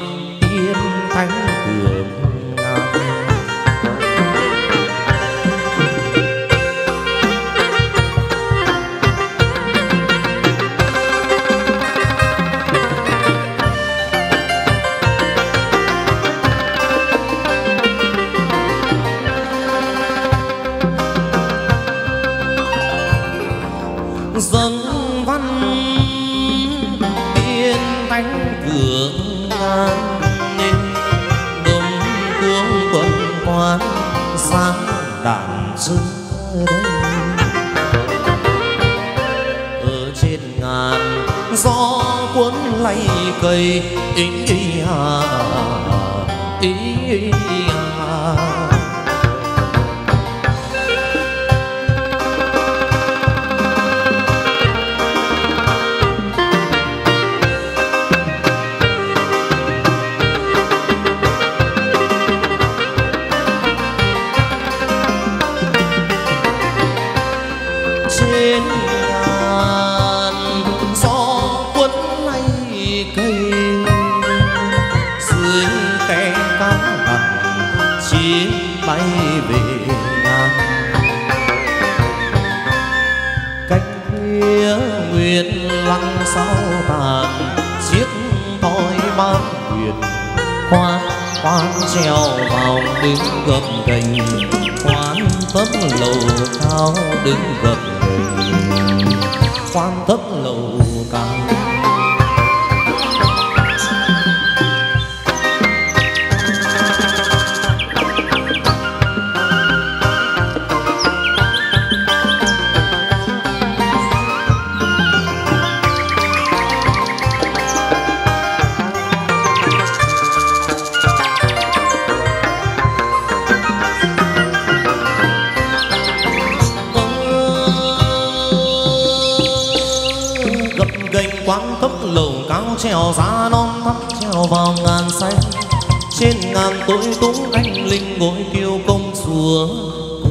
Trên ngàn tội tú anh linh ngồi kêu công chúa.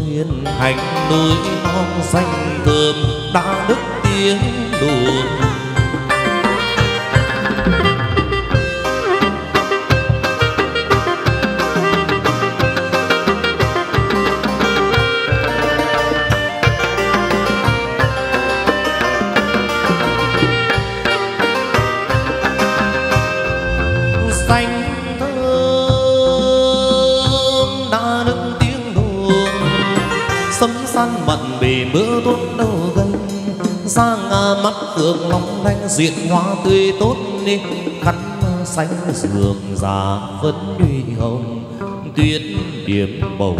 Thiên hành núi non xanh thơm, đã đức tiếng đùa. Hương long lanh, diện hoa tươi tốt đi. Khăn xanh giường già vẫn huy hồng, tuyết điểm bầu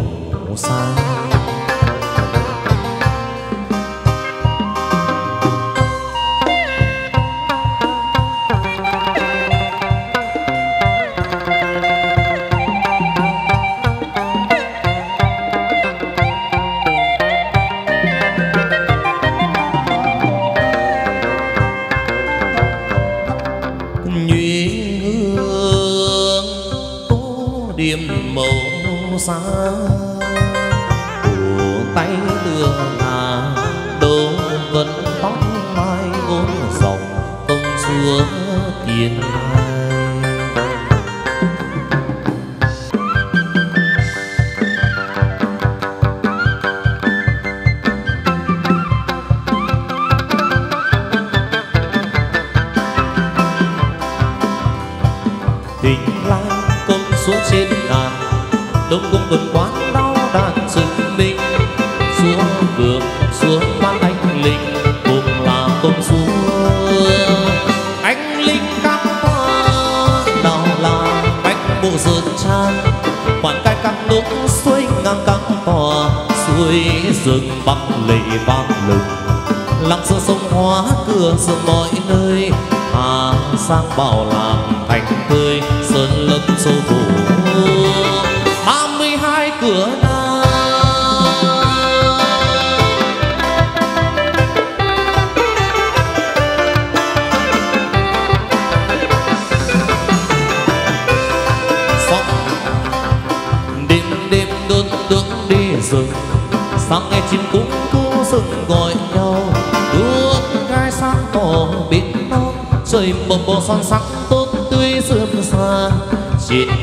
xa.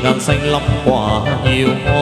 Ngàn xanh lắm quả nhiều hoa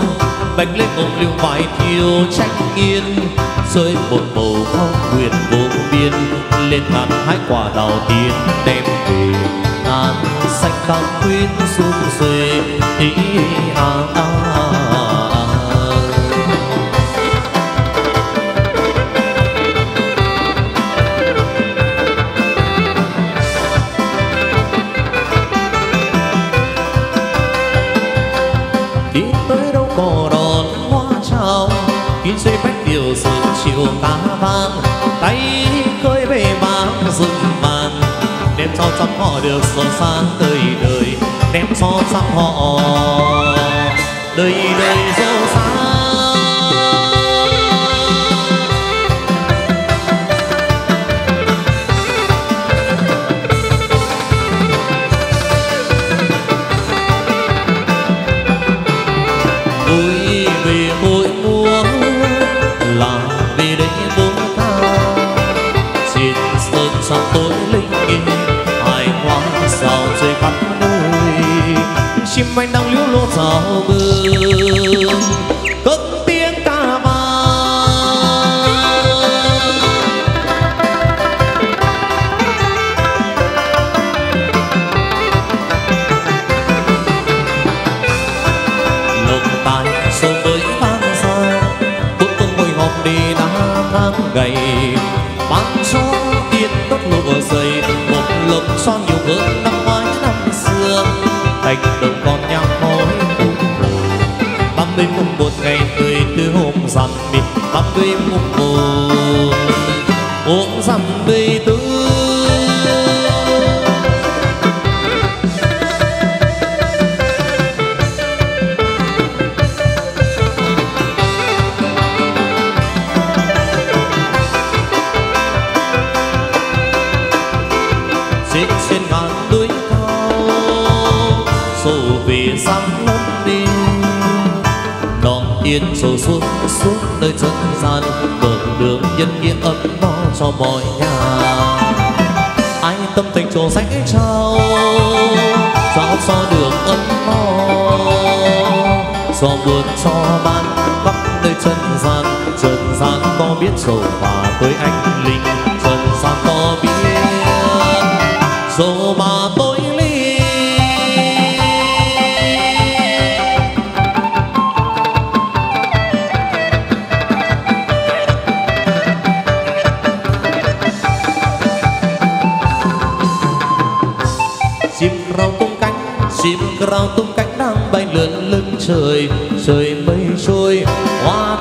bạch lên cùng liều vải thiêu tranh nghiên, rơi một bầu phong quyền vô biên lên ngàn hai quả đào tiên đem về ngàn xanh cao quyến xuống rơi ý à à à họ được soi sáng đời đời đem so sắc họ. Đời đời rơi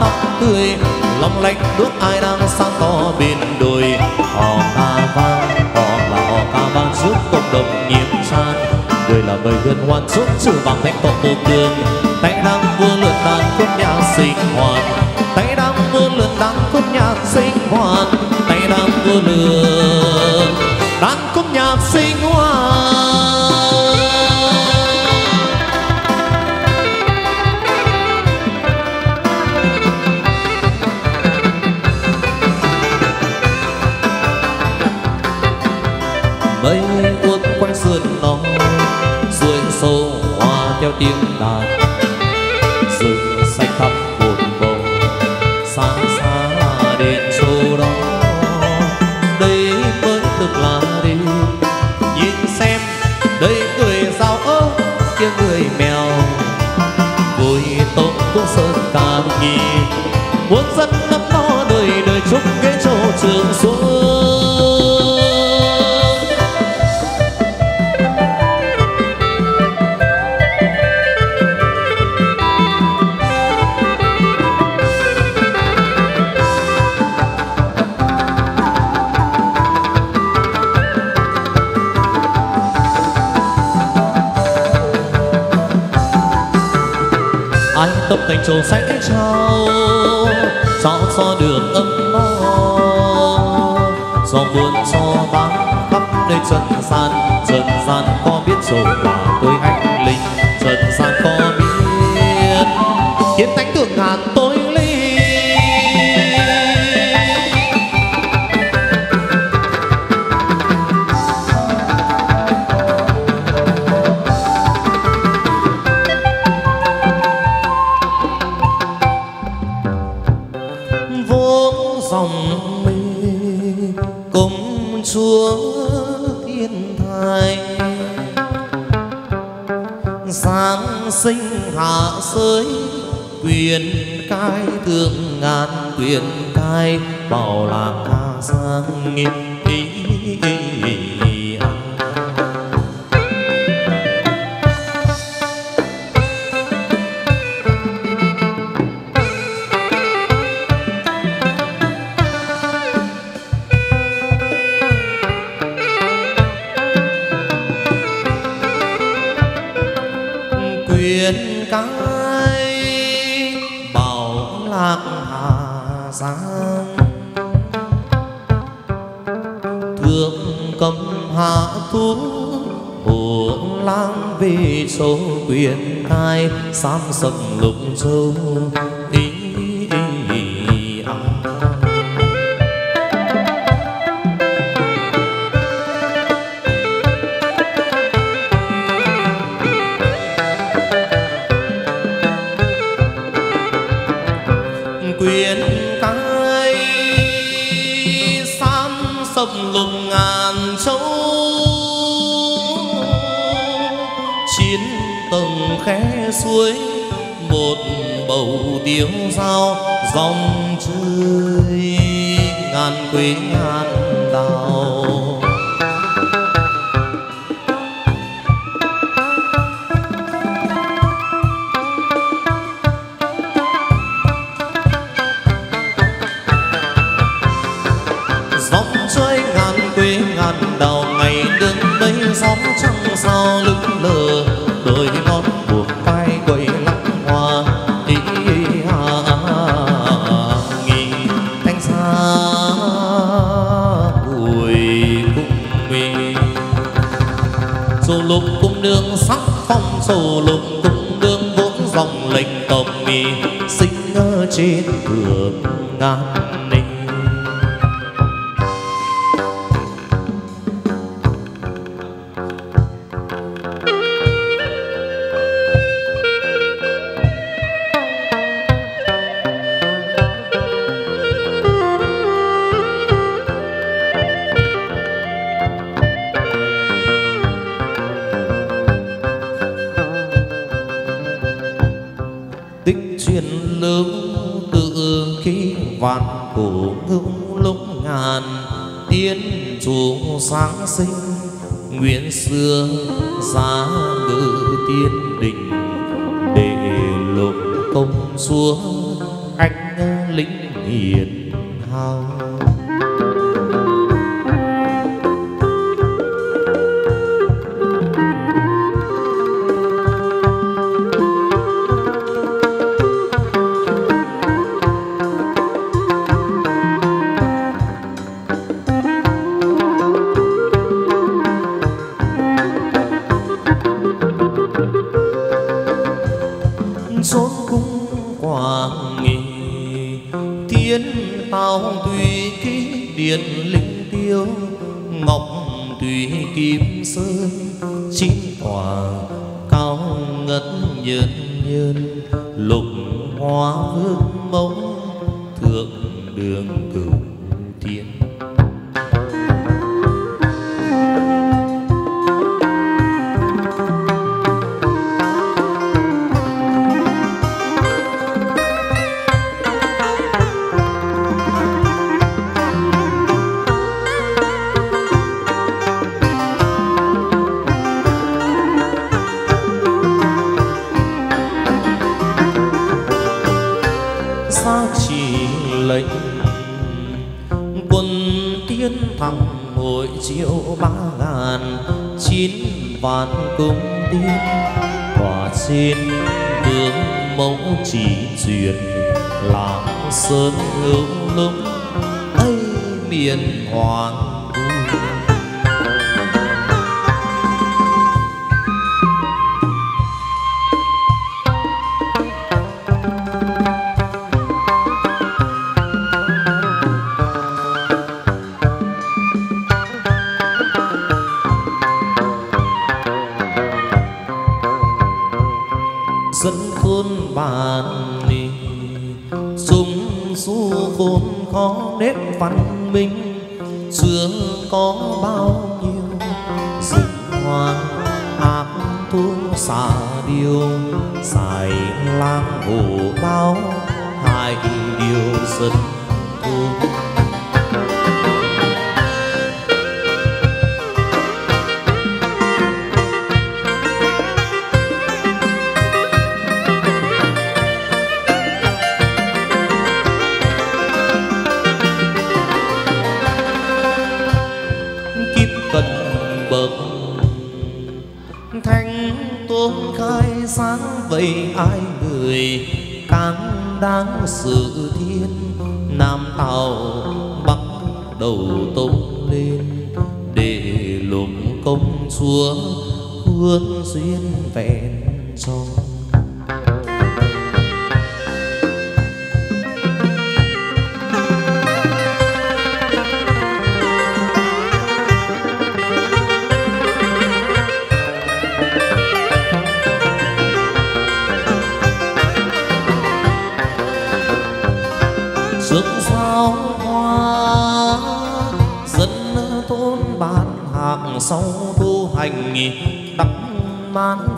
tóc tươi, lòng lạnh nước ai đang sang to bên đồi. Họ ca vang, họ là họ ca vang giúp cộng đồng nhiễm san đời là bầy gần hoàn suốt chữ bằng thanh tộc vô cường tay đang vua lượn đàn quân nhà sinh hoạt. Tay đang vua lượn đàn quân nhà sinh hoạt. Tay đang vua lượn đàn quân nhà sinh hoạt 我怎么能？gió buồn gió bán khắp nơi trần gian trần gian có biết rồi. khuyên cái thượng ngàn khuyên cai bảo là ca sang nghìn bắt đầu ngày đứng mấy sóng trăng sao lững lờ đôi ngón buộc vai quậy lắc hoa, ý hà nghỉ thanh xa bụi cùng mình. Dù lục cung nương sắc phong, dù lục cung nương vốn dòng lệnh tổng mì, sinh ở trên cửa ngàn sáng vậy ai người càng đáng sự thiên? Nam tàu bắc đầu tung lên để lục công chúa hương duyên vẹn trong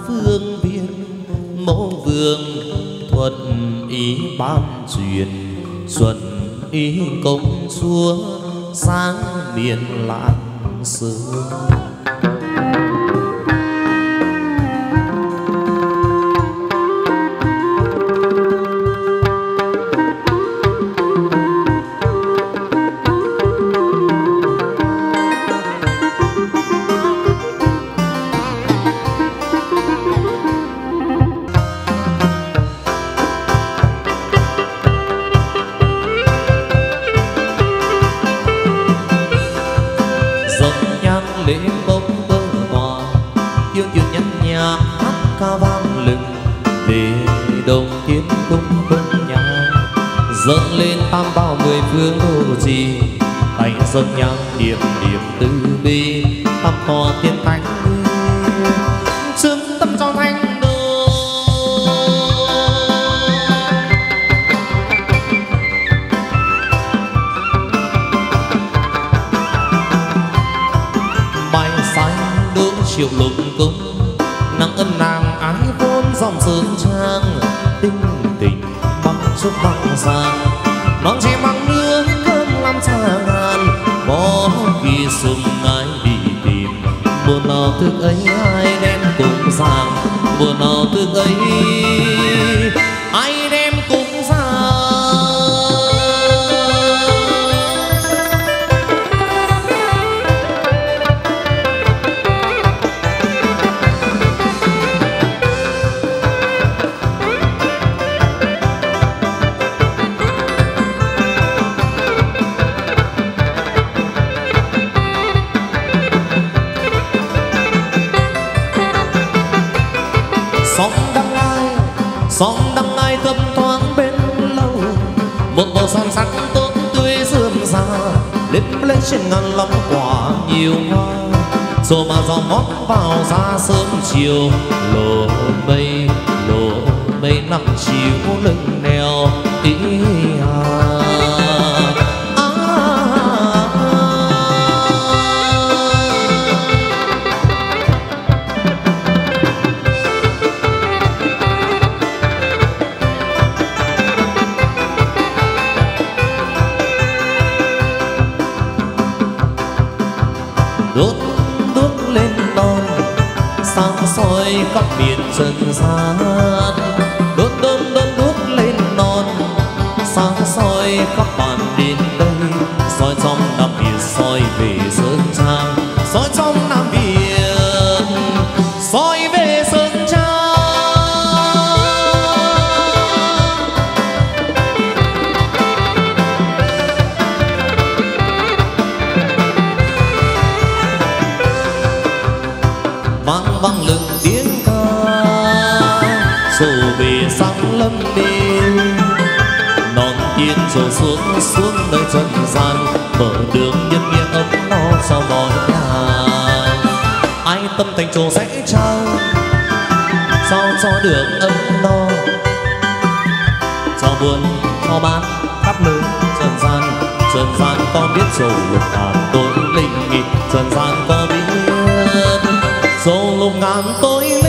phương viên, mẫu vương thuận ý ban truyền xuân ý công chúa, sáng miền lan sương dâng nhang về sơn trang soi trong nam biển, soi về sơn trang vang vang lừng lâm đêm non tiên rồi xuống xuống nơi trần gian. Tâm thành chùa sẽ trao sao cho được ấm no cho buồn, cho bán, khắp nơi, trần gian trần gian có biết rồi lục ngàn tối linh nghịch, trần gian có biết rồi lục ngàn tối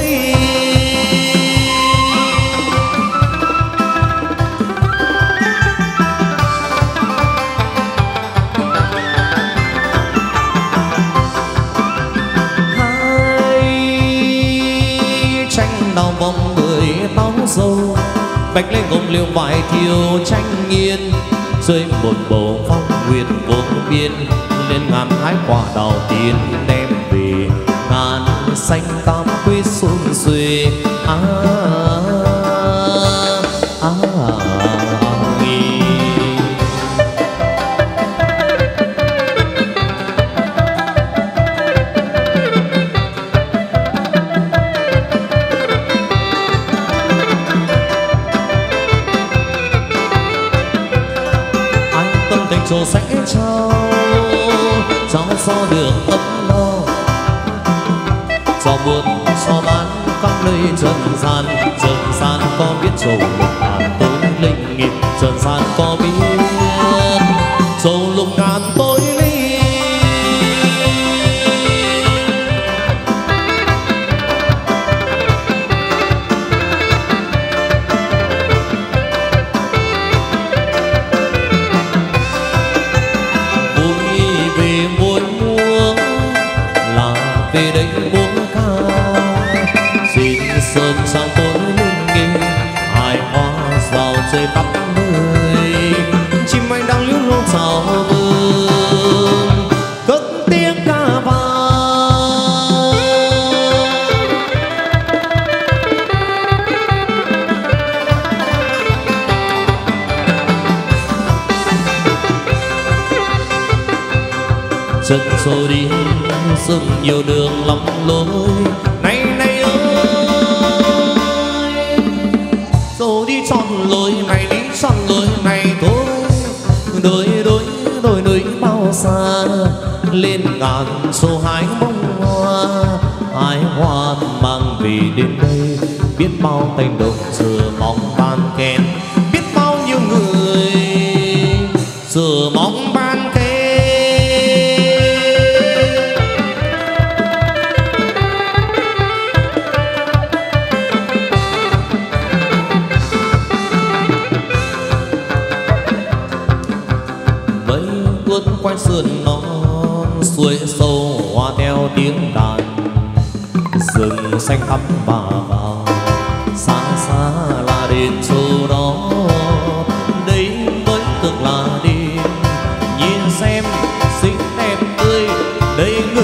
bạch lên ngông liêu vải thiêu tranh nghiên rơi một bầu phong nguyệt vô biên, lên ngàn hái quả đào tiên đem về ngàn xanh tao told.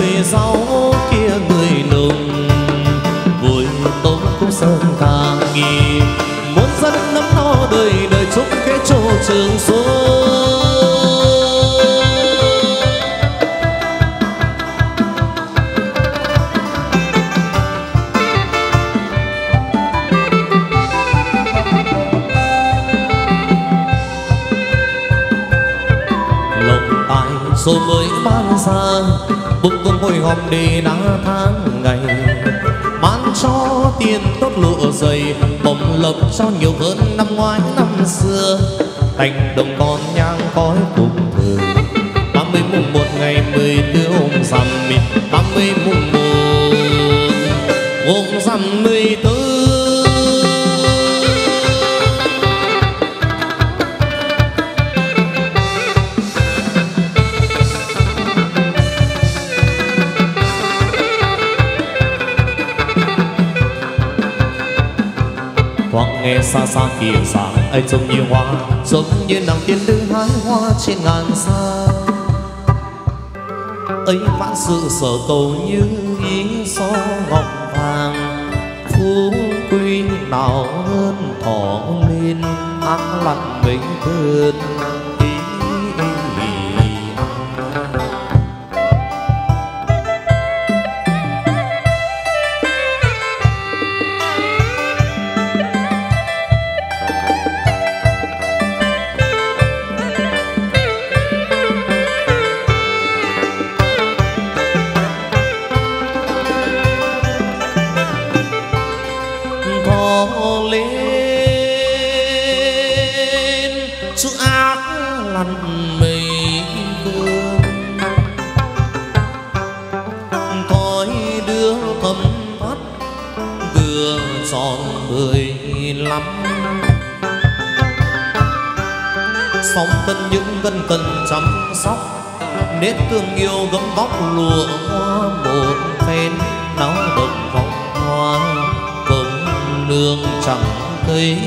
fez ao que hôm đi nắng tháng ngày. Bán cho tiền tốt lụa dày bồng lộc cho nhiều hơn năm ngoái năm xưa. Thành đồng con nhang khói cùng thường tám mươi mùng một ngày mười tiêu rằm tám mươi mùng một. Gồm rằm mười tư xa xa kia xa. Ấy giống như hoa. Giống như nàng tiên nữ hái hoa trên ngàn xa. Ấy mãn sự sở cầu như ý so ngọc vàng. Phú quý nào hơn thỏ lên ác lặng bình thường gấm bóc lụa hoa một phen náo động vòng hoa cùng nương chẳng thấy.